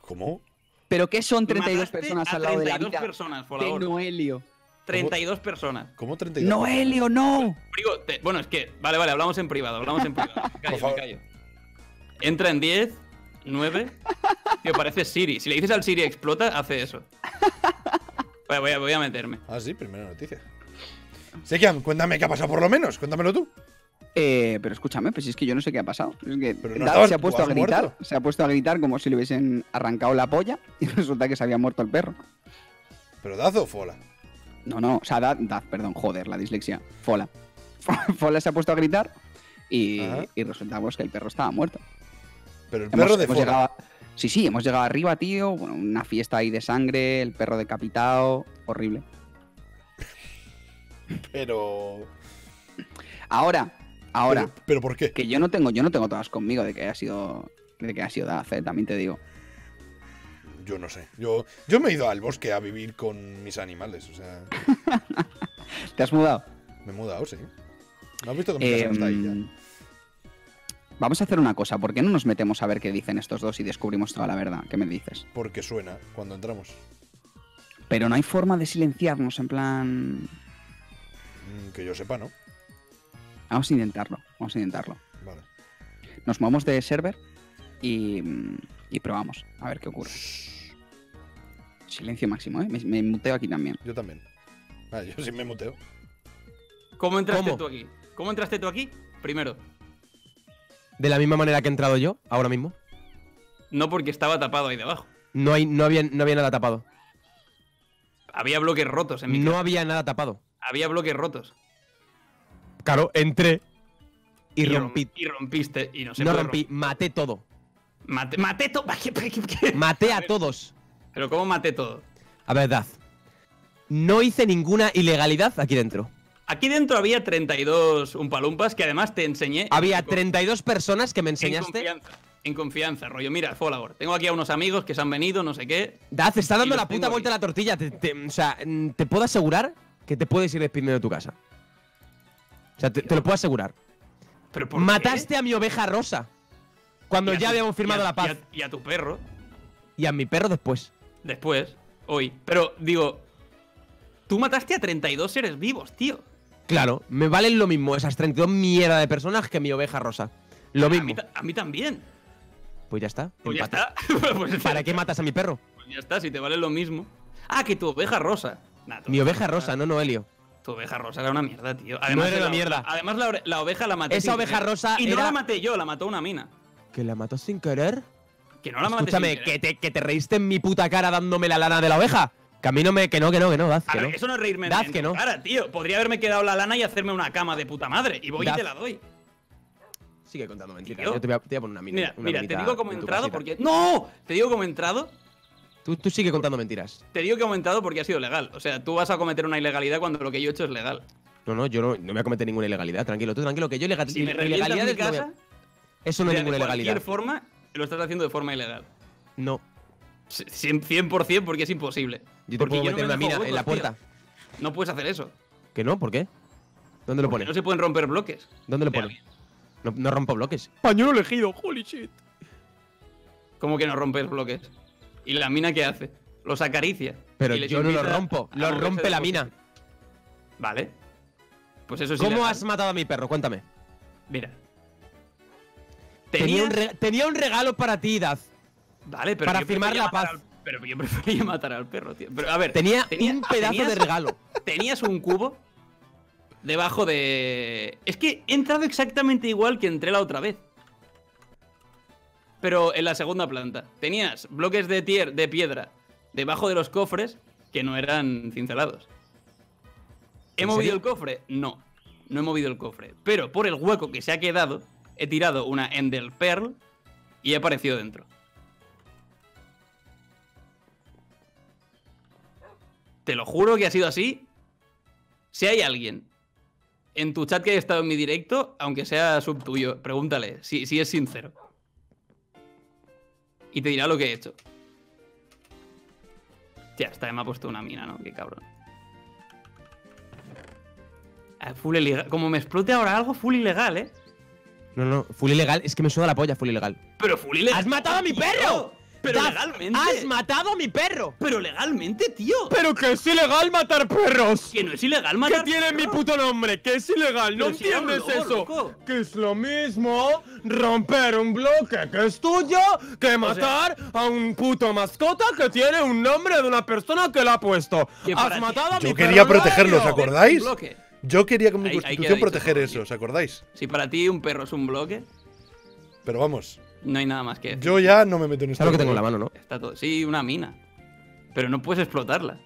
¿Cómo? ¿Pero qué son 32 Mataste personas al lado de la 32 vida personas, de Folador. Noelio? 32 personas. ¿Cómo 32? ¡Noelio, no! Te- bueno, es que. Vale, vale, hablamos en privado, hablamos en privado. Me callo, favor. me callo. Entra en 10, 9. Tío, parece Siri. Si le dices al Siri explota, hace eso. Voy a, voy a, voy a meterme. Ah, sí, primera noticia. Sekiam, cuéntame qué ha pasado por lo menos. Cuéntamelo tú. Eh, pero escúchame, pues es que yo no sé qué ha pasado. Es que Pero no Daz estaban- se ha puesto a ¿has gritar, muerto? se ha puesto a gritar como si le hubiesen arrancado la polla y resulta que se había muerto el perro. ¿Pero Dazo o Fola? No, no, o sea, Daz, Daz, perdón, joder, la dislexia. Fola. Fola se ha puesto a gritar y, y resulta pues, que el perro estaba muerto. Pero el Hemos- perro de hemos Fola. llegado a- Sí, sí, hemos llegado arriba, tío. Bueno, una fiesta ahí de sangre, el perro decapitado, horrible. Pero... Ahora, ahora, Pero, ¿pero por qué? que yo no tengo, yo no tengo todas conmigo de que haya sido, de que haya sido Daz, eh, también te digo. Yo no sé. Yo, yo me he ido al bosque a vivir con mis animales. O sea, ¿Te has mudado? me he mudado, sí. ¿No has visto que mi casa no está ahí ya? Vamos a hacer una cosa, ¿por qué no nos metemos a ver qué dicen estos dos y descubrimos toda la verdad? ¿Qué me dices? Porque suena cuando entramos. Pero no hay forma de silenciarnos, en plan... Mm, Que yo sepa, ¿no? Vamos a intentarlo, vamos a intentarlo. Vale. Nos movemos de server y, mm, y probamos, a ver qué ocurre. Silencio máximo, ¿eh? Me, me muteo aquí también. Yo también. Ah, yo sí me muteo. ¿Cómo entraste ¿Cómo? tú aquí? ¿Cómo entraste tú aquí? Primero. De la misma manera que he entrado yo, ahora mismo. No porque estaba tapado ahí debajo. No, hay, no, había, no había nada tapado. Había bloques rotos en mi No casa. había nada tapado. Había bloques rotos. Claro, entré y, rom- rompí. Y rompiste. Y no se no puede rompí, romper. maté todo. Maté, maté todo. ¿Qué- qué- qué- Maté A a todos. Pero ¿cómo maté todo? A verdad. No hice ninguna ilegalidad aquí dentro. Aquí dentro había 32 umpalumpas que además te enseñé. Había en- 32 personas que me En enseñaste. confianza. En confianza, rollo. Mira, Folagor. Tengo aquí a unos amigos que se han venido, no sé qué. Daz, te está dando la puta vuelta a la tortilla. Te- te- o sea, te puedo asegurar que te puedes ir despidiendo de tu casa. O sea, te, te lo puedo asegurar. ¿Pero por Mataste a mi oveja rosa. Cuando ya tu- habíamos firmado a- la paz. Y a, y a tu perro, Y a mi perro después. después, hoy. Pero digo, tú mataste a 32 seres vivos, tío. Claro, me valen lo mismo esas 32 mierda de personas que mi oveja rosa. Lo A mí, mismo. a mí también. Pues ya está. Pues ya está. Pues ¿Para qué matas a mi perro? Pues ya está, si te vale lo mismo. Ah, que tu oveja rosa. Nah, tu Mi oveja rosa, no Noelio. Tu oveja rosa era una mierda, tío. era de una la- mierda. Además, la, oveja la maté. Esa oveja querer. rosa Y no era- la maté yo, la mató una mina. ¿Que la mató sin querer? Que no la maté Escúchame, sin que te, que te reíste en mi puta cara dándome la lana de la oveja. Que a mí no me. Que no, que no, que no, Daz, A que ver, no. eso no es reírme en- Daz, en que no. cara, tío. Podría haberme quedado la lana y hacerme una cama de puta madre. Y voy Daz. y te la doy. Sigue contando mentiras. Yo te voy a, te voy a poner una mina. Mira, una mira, te digo cómo he en entrado porque. ¡No! Te digo cómo he entrado. Tú, tú sigue contando mentiras. Te digo que he aumentado porque ha sido legal. O sea, tú vas a cometer una ilegalidad cuando lo que yo he hecho es legal. No, no, yo no, no voy a cometer ninguna ilegalidad. Tranquilo, tú tranquilo, que yo ilegal, Si me revientas mi ilegalidades no a- casa, Eso no de, es ninguna de cualquier ilegalidad. forma, lo estás haciendo de forma ilegal. No. Cien- 100% porque es imposible. Yo te Porque puedo no meter me una mina en la tío. puerta. No puedes hacer eso. ¿Que no? ¿Por qué? ¿Dónde lo porque pone? no se pueden romper bloques. ¿Dónde lo de pone? alguien. No, no rompo bloques. Pañuelo elegido, holy shit. ¿Cómo que no rompes bloques? ¿Y la mina qué hace? Los acaricia. Pero Y yo no lo invita rompo, a lo moverse rompe la mina. Vale. Pues eso sí. ¿Cómo has matado a mi perro? Cuéntame. Mira. Tenía tenía un regalo para ti, Daz. Vale, pero para yo firmar prefería la matar paz. al- pero yo prefería matar al perro, tío. Pero a ver, Tenía tenía- un pedazo tenías- de regalo. tenías un cubo debajo de. Es que he entrado exactamente igual que entré la otra vez. Pero en la segunda planta. Tenías bloques de, tier, de piedra debajo de los cofres que no eran cincelados. ¿He ¿En movido serio? el cofre? No. No he movido el cofre. Pero por el hueco que se ha quedado, he tirado una Ender Pearl y he aparecido dentro. Te lo juro que ha sido así. Si hay alguien en tu chat que haya estado en mi directo, aunque sea sub tuyo, pregúntale si, si es sincero. Y te dirá lo que he hecho. Ya está, me ha puesto una mina, ¿no? Qué cabrón. Ah, Full ilegal. Como me explote ahora algo, full ilegal, ¿eh? No, no, full ilegal. Es que me suda la polla, full ilegal. Pero full ilegal. ¡Has matado a mi perro! Pero Daz, legalmente. ¡Has matado a mi perro! Pero legalmente, tío. ¡Pero que es ilegal matar perros! Que no es ilegal ¿Qué matar. tiene mi puto nombre? Que es ilegal, ¿no Pero si era un entiendes eso? loco. Que es lo mismo romper un bloque que es tuyo que matar a un puto mascota que tiene un nombre de una persona que lo ha puesto. Que Has matado a Yo mi quería perro protegerlo, ¿os Lario. acordáis? Yo quería con mi Ahí- ahí constitución dicho proteger todo, eso, tío. ¿os acordáis? Si para ti un perro es un bloque, Pero vamos, no hay nada más que decir. yo ya no me meto en esto. ¿Sabes lo que tengo en la mano, no? Está todo. Sí, una mina. Pero no puedes explotarla.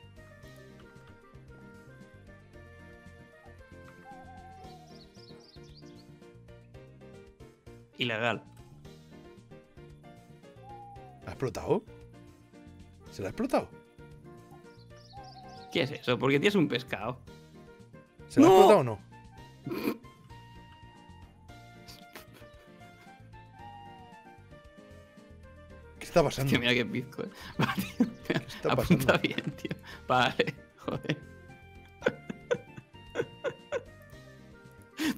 Ilegal. ¿Ha explotado? ¿Se la ha explotado? ¿Qué es eso? Porque tienes un pescado. ¿Se la ha ¡No! explotado o no? está pasando? Tío, mira qué pizco, eh. Tío. está Apunta pasando? bien, tío. Vale, joder.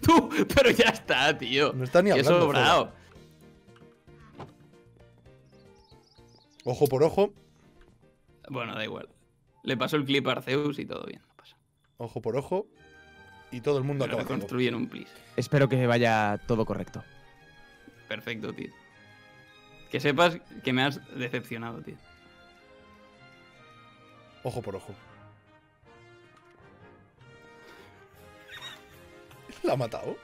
Tú, pero ya está, tío. No está ni Qué hablando, sobrado. Ojo por ojo, Bueno, da igual. Le pasó el clip a Arceus y todo bien. No pasa. ojo por ojo. Y todo el mundo Pero acaba construyen un please. Espero que vaya todo correcto. Perfecto, tío. Que sepas que me has decepcionado, tío. Ojo por ojo. ¿La ha matado?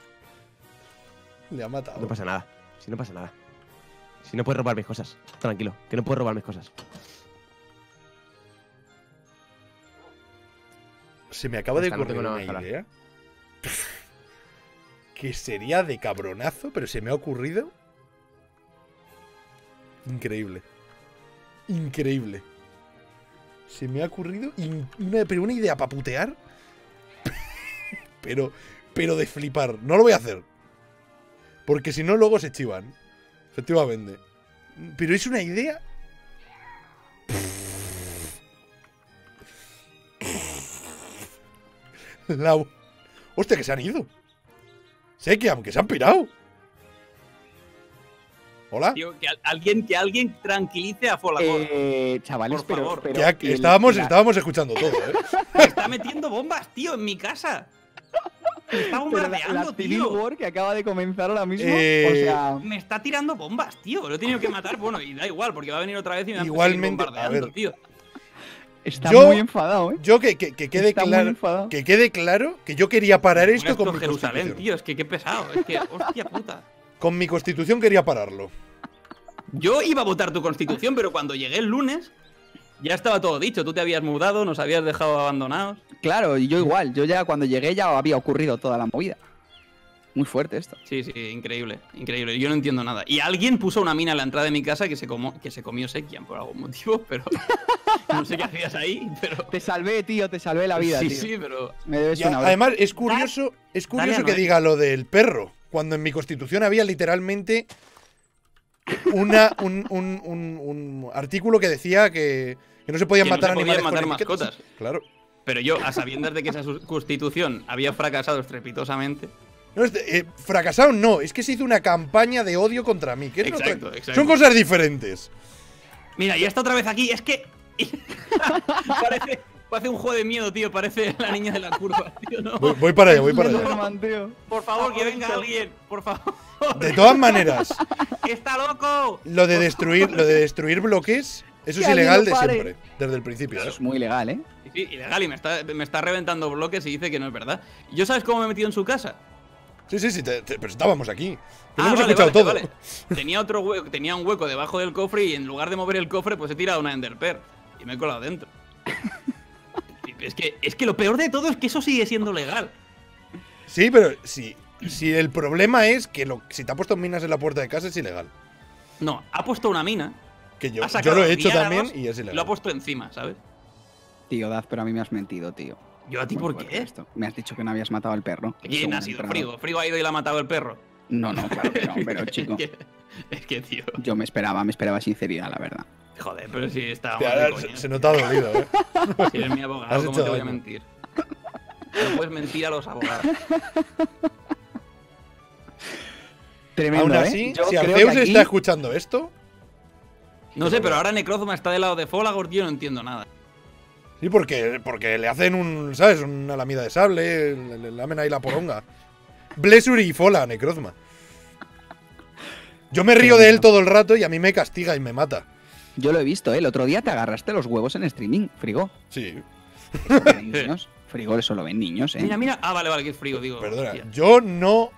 Le ha matado. No pasa nada. Si no pasa nada. Si no puedes robar mis cosas. Tranquilo, que no puedes robar mis cosas. Se me acaba de Hasta ocurrir una idea. que sería de cabronazo, pero se me ha ocurrido. Increíble. Increíble. Se me ha ocurrido una, pero una idea para putear. pero, pero de flipar. No lo voy a hacer. Porque si no, luego se chivan. Efectivamente. Pero es una idea. La... Hostia, que se han ido. Sé que, que se han pirado. Hola. Tío, que al- alguien, que alguien tranquilice a Folagor. Eh, chavales, Por pero, favor. pero Que a- el- estábamos, la- estábamos escuchando todo, ¿eh? Me está metiendo bombas, tío, en mi casa. Me está bombardeando, tío. War que acaba de comenzar ahora mismo. Eh, o sea, Me está tirando bombas, tío. Lo he tenido que matar. Bueno, y da igual, porque va a venir otra vez y me va a seguir Igualmente, a bombardeando, ver. tío. está yo- muy enfadado, ¿eh? Yo que, que- que quede Está muy claro. enfadado. Que quede claro que yo quería parar esto Esto con mi Jerusalén, tío. Es que qué pesado. Es que, hostia puta. Con mi constitución quería pararlo. Yo iba a votar tu constitución, pero cuando llegué el lunes, ya estaba todo dicho. Tú te habías mudado, nos habías dejado abandonados. Claro, y yo igual. Yo ya cuando llegué ya había ocurrido toda la movida. Muy fuerte esto. Sí, sí, increíble, increíble. Yo no entiendo nada. Y alguien puso una mina en la entrada de mi casa que se, como, que se comió Sekian por algún motivo, pero no sé qué hacías ahí, pero... Te salvé, tío, te salvé la vida, sí, tío. sí, pero... Me debes Y una además, es curioso, es dale a curioso que diga lo del perro. Cuando en mi constitución había literalmente una, un, un- un- un artículo que decía que, que no se podían Que no matar se animales podían matar mascotas. Claro. Pero yo, a sabiendas de que esa constitución había fracasado estrepitosamente. No, eh, fracasado no, es que se hizo una campaña de odio contra mí. que Exacto, exacto. Son cosas diferentes. Mira, ya está otra vez aquí, es que. parece, parece un juego de miedo, tío. Parece la niña de la curva, tío. No. Voy, voy para allá, voy para allá. Por favor, que venga alguien, por favor. De todas maneras, ¡Está loco! lo de destruir, lo de destruir bloques, eso es ilegal de siempre, desde el principio. Eso ¿eh? es muy ilegal, ¿eh? Sí, sí, ilegal y me está, me está reventando bloques y dice que no es verdad. ¿Yo sabes cómo me he metido en su casa? Sí, sí, sí, te- te- pero estábamos aquí. Pero Ah, hemos vale, escuchado vale, todo. vale. Tenía otro hueco, tenía un hueco debajo del cofre y en lugar de mover el cofre, pues he tirado una Enderpearl y me he colado dentro. Es que, es que lo peor de todo es que eso sigue siendo legal. Sí, pero si, si el problema es que lo, si te ha puesto minas en la puerta de casa es ilegal. No, ha puesto una mina, Que yo, yo lo he hecho también y es y lo ha ilegal. puesto encima, ¿sabes? Tío, Daz, pero a mí me has mentido, tío. ¿Yo a ti por qué? esto. Me has dicho que no habías matado al perro. ¿Quién ha sido. Frigo? Frigo ha ido y le ha matado el perro. No, no, claro que no, pero chico. es, que, tío. Yo me esperaba, me esperaba sinceridad, la verdad. Joder, pero si coña. se, se nota dolido, ¿eh? Si eres mi Has abogado, ¿cómo hecho te voy a mentir? No puedes mentir a los abogados. Tremendo, Aún ¿eh? así, si Arceus aquí- está escuchando esto, No sé, pero ahora Necrozma está del lado de Folagor, yo no entiendo nada. sí, porque, porque le hacen un, ¿sabes? Una lamida de sable, le, le lamen ahí la poronga. Blessur y Fola, Necrozma. Yo me río de él todo el rato y a mí me castiga y me mata. Yo lo he visto, ¿eh? El otro día te agarraste los huevos en streaming, Frigo. Sí, ¿De niños? Frigo, eso lo ven niños, ¿eh? Mira, mira. Ah, vale, vale, que es Frigo, digo. perdona. hostia. Yo no.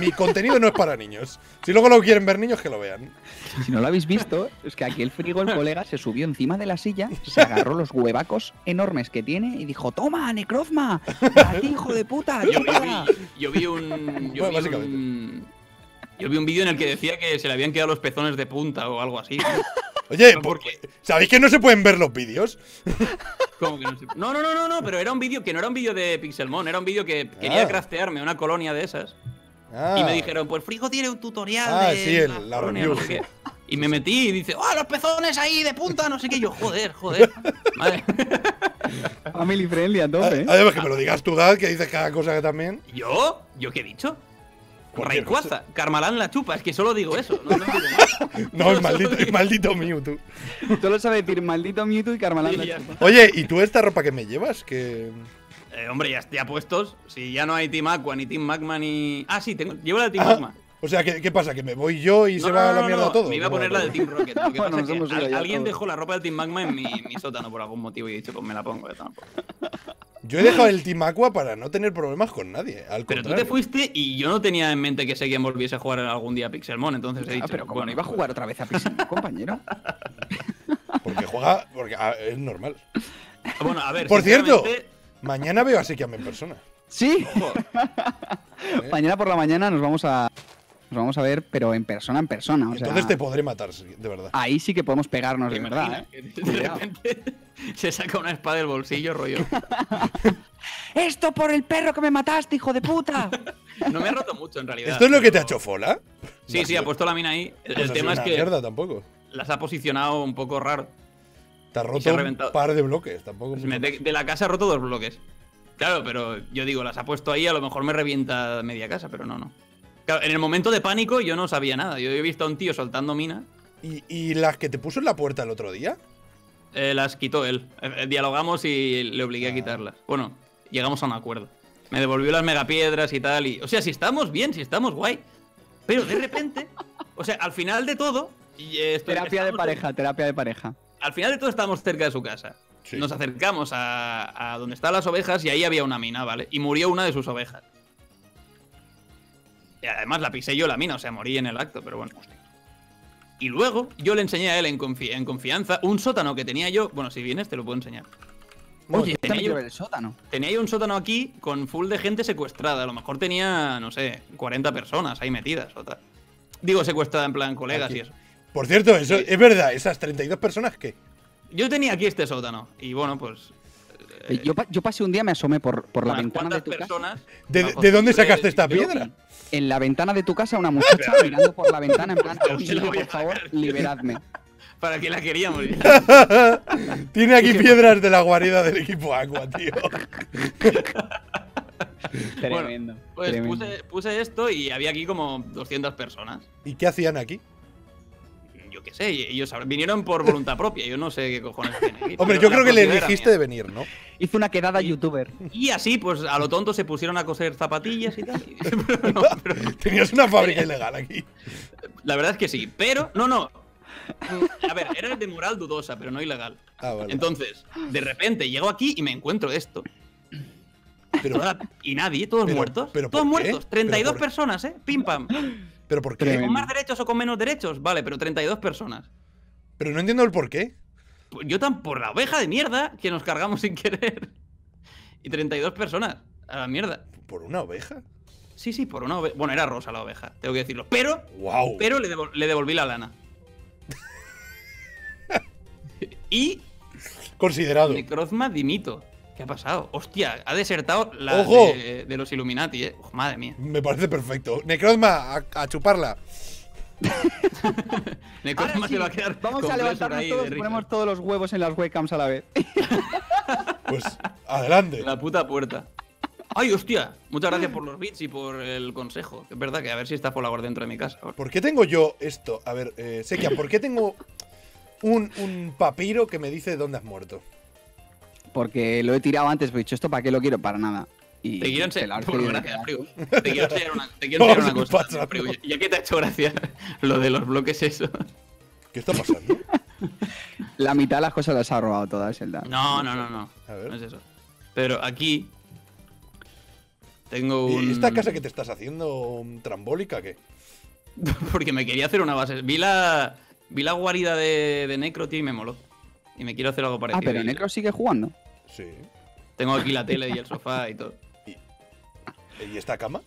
Mi contenido no es para niños. Si luego lo quieren ver niños, que lo vean. Si no lo habéis visto, es que aquí el Frigo, el colega, se subió encima de la silla, se agarró los huevacos enormes que tiene y dijo: ¡Toma, Necrozma! ¡A ti, hijo de puta! Yo, yo chúpala". vi, yo vi un. Yo Bueno, vi básicamente. un. Yo vi un vídeo en el que decía que se le habían quedado los pezones de punta o algo así. Oye, No, ¿por- porque- ¿sabéis que no se pueden ver los vídeos? ¿Cómo que no, se- no, no, no, no, no, pero era un vídeo que no era un vídeo de Pixelmon, era un vídeo que quería Ah. craftearme una colonia de esas. Ah, Y me dijeron, pues Frigo tiene un tutorial Ah, de sí, el- la la colonia, review, no sé. Y me metí y dice, ¡ah, los pezones ahí de punta! No sé qué. Y yo, joder, joder. Madre. Family friendly a tope, ¿eh? Además, que me lo digas tú, Dad, que dices cada cosa que también. ¿Yo? ¿Yo qué he dicho? Rayquaza, Carmalán la chupa, es que solo digo eso, no, no digo. No, es maldito, es maldito Mewtwo. Solo sabe decir maldito Mewtwo y Carmalán Sí, la chupa. Oye, ¿y tú esta ropa que me llevas? Que. Eh, hombre, ya, ya puestos. Si ya no hay Team Aqua, ni Team Magma, ni. Ah, sí, tengo, llevo la de Team Ah, Magma. O sea, ¿qué, qué pasa? ¿Que me voy yo y se No, va no, a la no, mierda no, todo? Me iba a ¿Cómo poner la de? Team Rocket. Lo que Bueno, pasa es que al- alguien dejó la ropa del Team Magma en mi, mi sótano por algún motivo y he dicho, pues me la pongo. formas. Yo he dejado el Team Aqua para no tener problemas con nadie. Al Pero tú te fuiste y yo no tenía en mente que Seguien volviese a jugar algún día a Pixelmon, entonces he Ah, dicho. pero como bueno, no iba a pues- jugar otra vez a Pixel, compañero. Porque juega. Porque ah, es normal. Bueno, a ver. Por cierto. Mañana veo a Sekiam en persona. Sí, mañana por la mañana nos vamos a nos vamos a ver, pero en persona, en persona. O sea, Entonces te podré matar, sí, de verdad. ahí sí que podemos pegarnos de ¿te verdad. ¿eh? De repente se saca una espada del bolsillo, rollo. ¡Esto por el perro que me mataste, hijo de puta! No me ha roto mucho en realidad. ¿Esto es lo que te ha hecho Fola? Sí, sí, ha puesto la mina ahí. El, Pues tema es que mierda tampoco. las ha posicionado un poco raro. Te ha roto un par de bloques, tampoco. Pues mucho me- De, de la casa ha roto dos bloques. Claro, pero yo digo, las ha puesto ahí, a lo mejor me revienta media casa, pero no, no. Claro, en el momento de pánico yo no sabía nada. Yo he visto a un tío soltando mina, más. ¿Y, y las que te puso en la puerta el otro día? eh, las quitó él. Eh, eh, dialogamos y le obligué Ah. a quitarlas. Bueno, llegamos a un acuerdo. Me devolvió las megapiedras y tal. Y, o sea, si estamos bien, si estamos guay. Pero de repente, o sea, al final de todo. y, terapia de estamos- pareja, terapia de pareja. Al final de todo estábamos cerca de su casa. Sí. Nos acercamos a, a donde están las ovejas y ahí había una mina, ¿vale? Y murió una de sus ovejas. Y además la pisé yo la mina, o sea, morí en el acto, pero bueno. Y luego yo le enseñé a él en, confi- en confianza un sótano que tenía yo. Bueno, si vienes te lo puedo enseñar. Oye, tenía tenía yo- el sótano. Tenía yo un sótano aquí con full de gente secuestrada. A lo mejor tenía, no sé, 40 personas ahí metidas o tal. Digo secuestrada en plan colegas Aquí. y eso. Por cierto, eso es verdad, esas 32 personas que. Yo tenía aquí este sótano. Y bueno, pues. Eh, Yo, yo pasé un día, me asomé por, por la ventana de tu casa. personas. ¿De, bajo de dónde sacaste esta piedra? En la ventana de tu casa, una muchacha mirando por la ventana en plan, Pero sí "Auxilio, la voy a por favor, liberadme. ¿Para qué la queríamos? ya? Tiene aquí piedras de la guarida del equipo Aqua, tío. Tremendo. Pues tremendo. puse, puse esto y había aquí como 200 personas. ¿Y qué hacían aquí? Yo qué sé, y ellos vinieron por voluntad propia. Yo no sé qué cojones aquí. Hombre, yo creo que le dijiste de venir, ¿no? Hizo una quedada youtuber. Y así, pues a lo tonto se pusieron a coser zapatillas y tal. y- pero no, pero Tenías una fábrica ilegal aquí. la verdad es que sí. Pero, no, no. A ver, era de moral dudosa, pero no ilegal. Ah, vale. Entonces, de repente llego aquí y me encuentro esto. Pero, Toda- y nadie, todos Pero- muertos. pero todos muertos. 32 ¿Pero por- personas, ¿eh? Pim pam. Pero ¿por qué? Tremendo. ¿Con más derechos o con menos derechos? Vale, pero 32 personas. Pero no entiendo el por qué. Pues yo tan por la oveja de mierda que nos cargamos sin querer. Y 32 personas. A la mierda. ¿Por una oveja? Sí, sí, por una oveja. Bueno, era rosa la oveja, tengo que decirlo. Pero, ¡Wow! pero le, devol- le devolví la lana. y Considerado. Necrozma dimito. ¿Qué ha pasado? Hostia, ha desertado la ¡Ojo! de, de los Illuminati, eh. Uf, madre mía. Me parece perfecto. Necrozma, a, a chuparla. Necrozma se va a quedar Vamos con a levantarnos todos y ponemos todos los huevos en las webcams a la vez. Pues adelante. La puta puerta. Ay, hostia. Muchas gracias por los bits y por el consejo. Es verdad que a ver si está Folagor dentro de mi casa. ¿Por qué tengo yo esto? A ver, eh, Sekia, ¿por qué tengo un, un papiro que me dice dónde has muerto? Porque lo he tirado antes, pero he dicho, ¿esto para qué lo quiero? Para nada. Y Te quiero se enseñar. Te quiero enseñar una, te quiero enseñar una Vamos cosa. Frigo, ya- que te ha hecho gracia lo de los bloques, eso. ¿Qué está pasando? La mitad de las cosas las ha robado todas, Zelda. No, no, no, no. A ver. No es eso. Pero aquí. Tengo un. ¿Y esta casa que te estás haciendo um, trambólica qué? Porque me quería hacer una base. Vi la. Vi la guarida de, de Necro, tío, y me moló. Y me quiero hacer algo Ah, parecido. pero Y Necro sigue jugando. Sí. Tengo aquí la tele y el sofá y todo. ¿Y esta cama?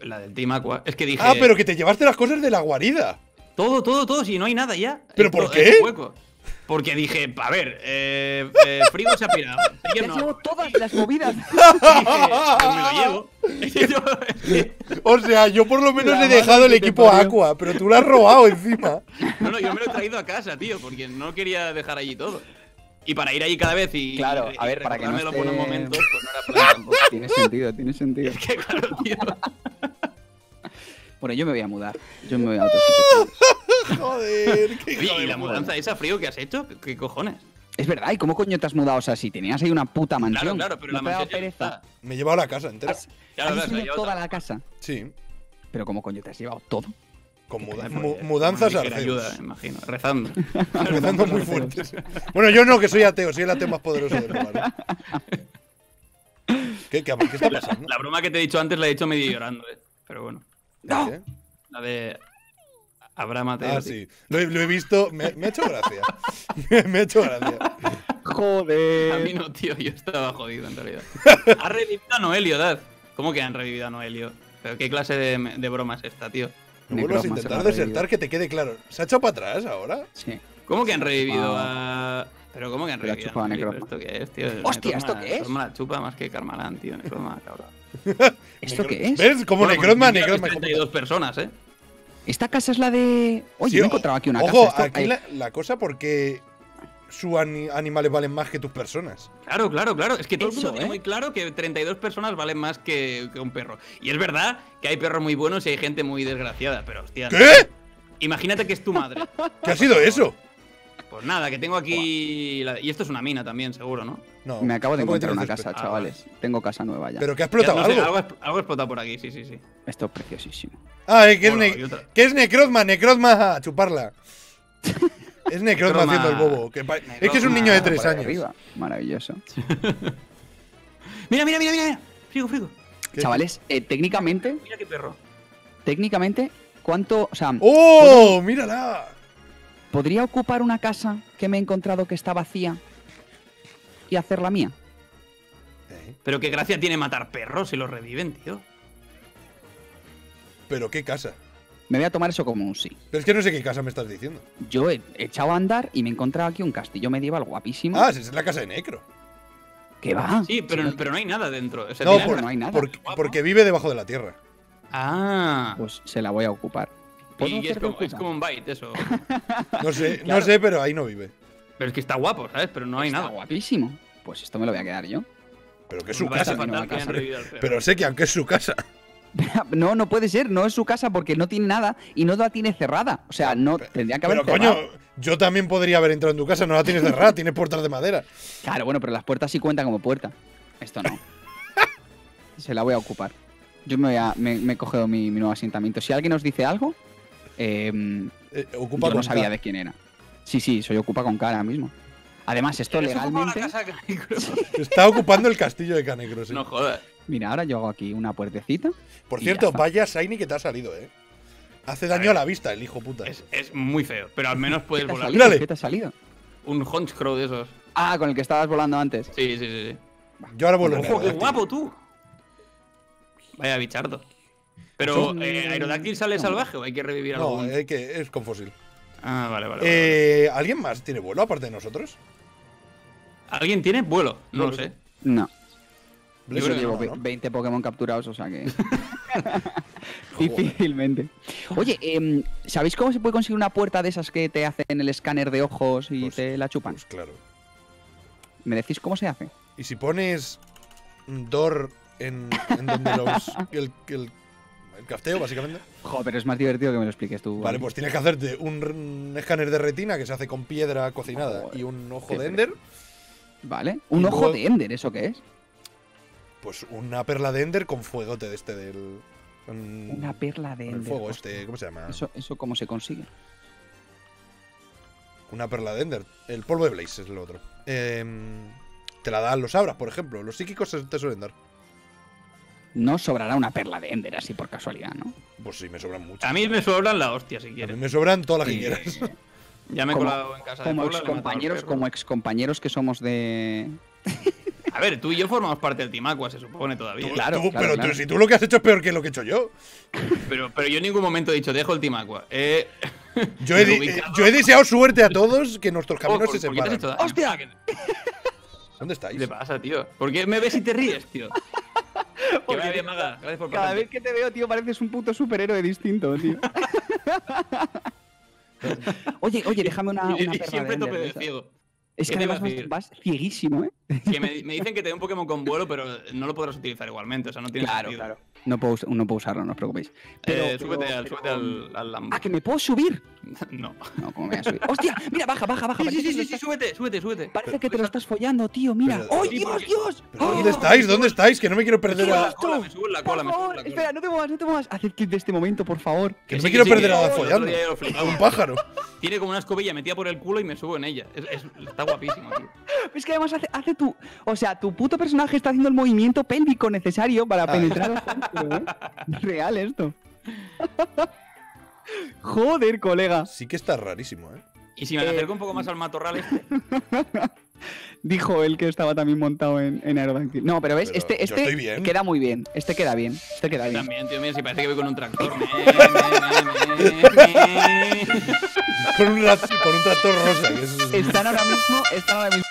La del Team Aqua. Es que dije. Ah, pero que te llevaste las cosas de la guarida. Todo, todo, todo, si no hay nada ya. ¿Pero por qué? Porque dije, a ver, eh, eh, Frigo se ha pirado. Yo no. llevado todas las movidas. Dije, pues me lo llevo. Yo- O sea, yo por lo menos La he dejado el equipo parió. Aqua, pero tú lo has robado encima. no, no, yo me lo he traído a casa, tío, porque no quería dejar allí todo. Y para ir allí cada vez y, Claro, a ver, para que no recordarme los buenos esté- momentos, pues no era plan tampoco. tiene sentido, tiene sentido. Es que claro, tío. Bueno, yo me voy a mudar. Yo me voy a otro sitio. Joder, qué Oye, ¿y la mudanza esa frío que has hecho? ¿Qué, cojones? Es verdad, ¿y cómo coño te has mudado? O sea, si tenías ahí una puta Claro, mansión. claro, pero ¿no la mansión pereza? Me he llevado la casa entera. Has, Claro, has claro, toda la casa. Sí. Pero ¿cómo coño te has llevado todo? Con muda- mu- mudanzas Arceus. ayuda, me imagino. Rezando. Empezando muy fuertes. Bueno, yo no, que soy ateo, soy el ateo más poderoso del lugar. ¿Qué, qué, qué está pasando? La broma que te he dicho antes la he dicho medio llorando, eh. Pero bueno. ¡No! ¿Qué? La de Abraham Mateo. Ah, sí. Lo he, lo he visto. Me, me ha hecho gracia. me ha hecho gracia. A mí Joder. no, tío, yo estaba jodido en realidad. Ha revivido a Noelio, Dad. ¿Cómo que han revivido a Noelio? ¿Pero qué clase de, de broma es esta, tío? No vuelvas a intentar desertar, que te quede claro. ¿Se ha echado para atrás ahora? Sí. ¿Cómo que han revivido Ah. a. ¿Pero cómo que han revivido chupado a. ¿Esto qué es, tío? Hostia, Necrozma- ¿esto qué es? Necrozma la chupa más que Carmalán, tío. Necrozma, cabrón. ¿Esto qué es? ¿Ves? Como Bueno, Necrozma, pues Necrozma. es 32 personas, ¿eh? Esta casa es la de. Oye, Sí, me he encontrado aquí una Ojo, casa. Esto- aquí eh, la, la cosa porque sus ani- animales valen más que tus personas. Claro, claro, claro. Es que todo el mundo tiene ¿eh? muy claro que 32 personas valen más que, que un perro. Y es verdad que hay perros muy buenos y hay gente muy desgraciada, pero hostia. ¿Qué? Imagínate que es tu madre. ¿Qué ha sido eso? Pues nada, que tengo aquí. la- Y esto es una mina también, seguro, ¿no? No, Me acabo de encontrar una casa, Ah, chavales. Tengo casa nueva ya. Pero que ha Ya, explotado no sé, algo. algo, es- algo explota por aquí, sí, sí, sí. Esto es preciosísimo. Ah, eh, que, Bueno, es ne- que es Necrozma, Necrozma, a chuparla. Es Necrozma haciendo el bobo. que es que es un niño de tres años. arriba. Maravilloso. Mira, mira, mira, mira. Frigo, frigo. ¿Qué? Chavales, eh, técnicamente, Mira qué perro. técnicamente, ¿cuánto. O sea, ¡Oh! ¡Mírala! ¿podría ocupar una casa que me he encontrado que está vacía y hacerla mía? Eh, Pero qué gracia tiene matar perros si los reviven, tío. ¿Pero qué casa? Me voy a tomar eso como un sí. Pero es que no sé qué casa me estás diciendo. Yo he echado a andar y me he encontrado aquí un castillo medieval guapísimo. Ah, esa es la casa de Necro. ¿Qué va? Sí, pero, pero no hay nada dentro. O sea, No, por- no hay nada. Porque, porque vive debajo de la tierra. Ah. Pues se la voy a ocupar. ¿Puedo Y es como, es como un byte, eso. No sé, no sé, pero ahí no vive. Pero es que está guapo, ¿sabes? Pero no hay Está nada. guapísimo. Pues esto me lo voy a quedar yo. Pero que es su Me parece casa. no. Pero sé que aunque es su casa. No, no puede ser, no es su casa porque no tiene nada y no la tiene cerrada. O sea, no tendría que haber Pero coño, yo también podría haber entrado en tu casa, no la tienes cerrada, tienes puertas de madera. Claro, bueno, pero las puertas sí cuentan como puerta. Esto no. Se la voy a ocupar. Yo me, voy a, me, me he cogido mi, mi nuevo asentamiento. Si alguien nos dice algo, eh, Eh, ocupa yo no sabía de quién era. Sí, sí, soy ocupa con cara mismo. Además, esto ¿Eres ocupado la legalmente. Está ocupando el castillo de Canecro, sí. No jodas. Mira, ahora yo hago aquí una puertecita. Por cierto, vaya Shiny que te ha salido, eh. Hace daño a, la vista, el hijo puta. Es, es muy feo, pero al menos ¿Qué puedes volar. salido? ¿Qué te ha salido? Un Honchcrow de esos. Ah, con el que estabas volando antes. Sí, sí, sí. sí. Yo ahora vuelvo a ¡Ojo, qué guapo tú! Vaya bichardo. Pero, Son- eh, ¿Aerodactyl sale salvaje o hay que revivir No, algún? es que es con fósil. Ah, vale, vale. vale. Eh, ¿Alguien más tiene vuelo aparte de nosotros? ¿Alguien tiene vuelo? No lo sé. No. Yo Yo creo que llevo no, ¿no? 20 Pokémon capturados, o sea que. Difícilmente. Oye, em, ¿sabéis cómo se puede conseguir una puerta de esas que te hacen el escáner de ojos y Pues- te la chupan? Pues claro. ¿Me decís cómo se hace? Y si pones door en, en donde los. El, el, el básicamente. Joder, pero es más divertido que me lo expliques tú. Vale, pues tienes que hacerte un, escáner de retina que se hace con piedra cocinada Joder, y un ojo de Ender. Vale. Un Y ojo luego- de Ender, ¿eso qué es? Pues una perla de Ender con fuegote de este del. con- Una perla de Ender. el fuego hostia. este, ¿cómo se llama? ¿Eso, ¿Eso cómo se consigue? Una perla de Ender. El polvo de Blaze es el otro. Em, te la dan los abras, por ejemplo. Los psíquicos te suelen dar. No sobrará una perla de Ender así por casualidad, ¿no? Pues sí, me sobran muchas. A mí me sobran la hostia si A mí quieres. me sobran todas las que Sí. quieras. Ya me he Como- colado en casa de Como excompañeros, como excompañeros que somos de. A ver, tú y yo formamos parte del Team Aqua, se supone todavía. Tú- Claro, tú- claro, pero claro. Tú, si tú lo que has hecho es peor que lo que he hecho yo. Pero, pero yo en ningún momento he dicho, dejo el Team Aqua. Eh, Yo he, di- Ubicado. yo he deseado suerte a todos que nuestros oh, caminos ¿por- se qué separan. ¿Qué ¿Dónde qué estáis? te pasa, tío? ¿Por qué me ves y te ríes, tío? que Porque vaya bien, tío, Maga. Gracias por Cada pasarte. vez que te veo, tío, pareces un puto superhéroe distinto, tío. oye, oye, déjame una, una siempre de tope de ciego. Es que ¿Qué te iba además vas, vas cieguísimo, ¿eh? Que me, me dicen que te dé un Pokémon con vuelo, pero no lo podrás utilizar igualmente. O sea, no tiene Claro, sentido. claro. No puedo, us- no puedo usarlo, no os preocupéis. Pero, Eh, pero- súbete al, súbete al, al Lambo. Ah, que me puedo subir. No. No, ¿cómo me voy a subir? ¡Hostia! Mira, baja, baja, baja. Sí, sí, sí, sí, sí, estás- súbete, súbete, súbete. Parece que te lo estás follando, tío, mira. Pero- ¡Ay, Sí, Dios, Dios! ¿Pero ¡Oh! ¿Dónde estáis? ¿Dónde estáis? Que no me quiero perder a. la cola, me subo en la cola, Por me subo en favor, la cola. espera, no te muevas, no te muevas. Haced clip de este momento, por favor. Que no sí, me quiero sí, perder a follando. A un pájaro. Tiene como una escobilla metida por el culo y me subo en ella. Es- es- está guapísimo, tío. Es que además hace, hace tu. O sea, tu puto personaje está haciendo el movimiento pélvico necesario para Ah. penetrar ¿eh? Real esto. Joder, colega. Sí que está rarísimo, ¿eh? Y si me Eh, acerco un poco más al matorral este, Dijo él que estaba también montado en, en Aerodactyl. No, pero ves, Pero este, este bien. queda muy bien. Este queda bien. Este queda bien. también, tío, mira, si parece que voy con un tractor. Con un, con un tractor rosa. Que es... Están ahora mismo, están ahora mismo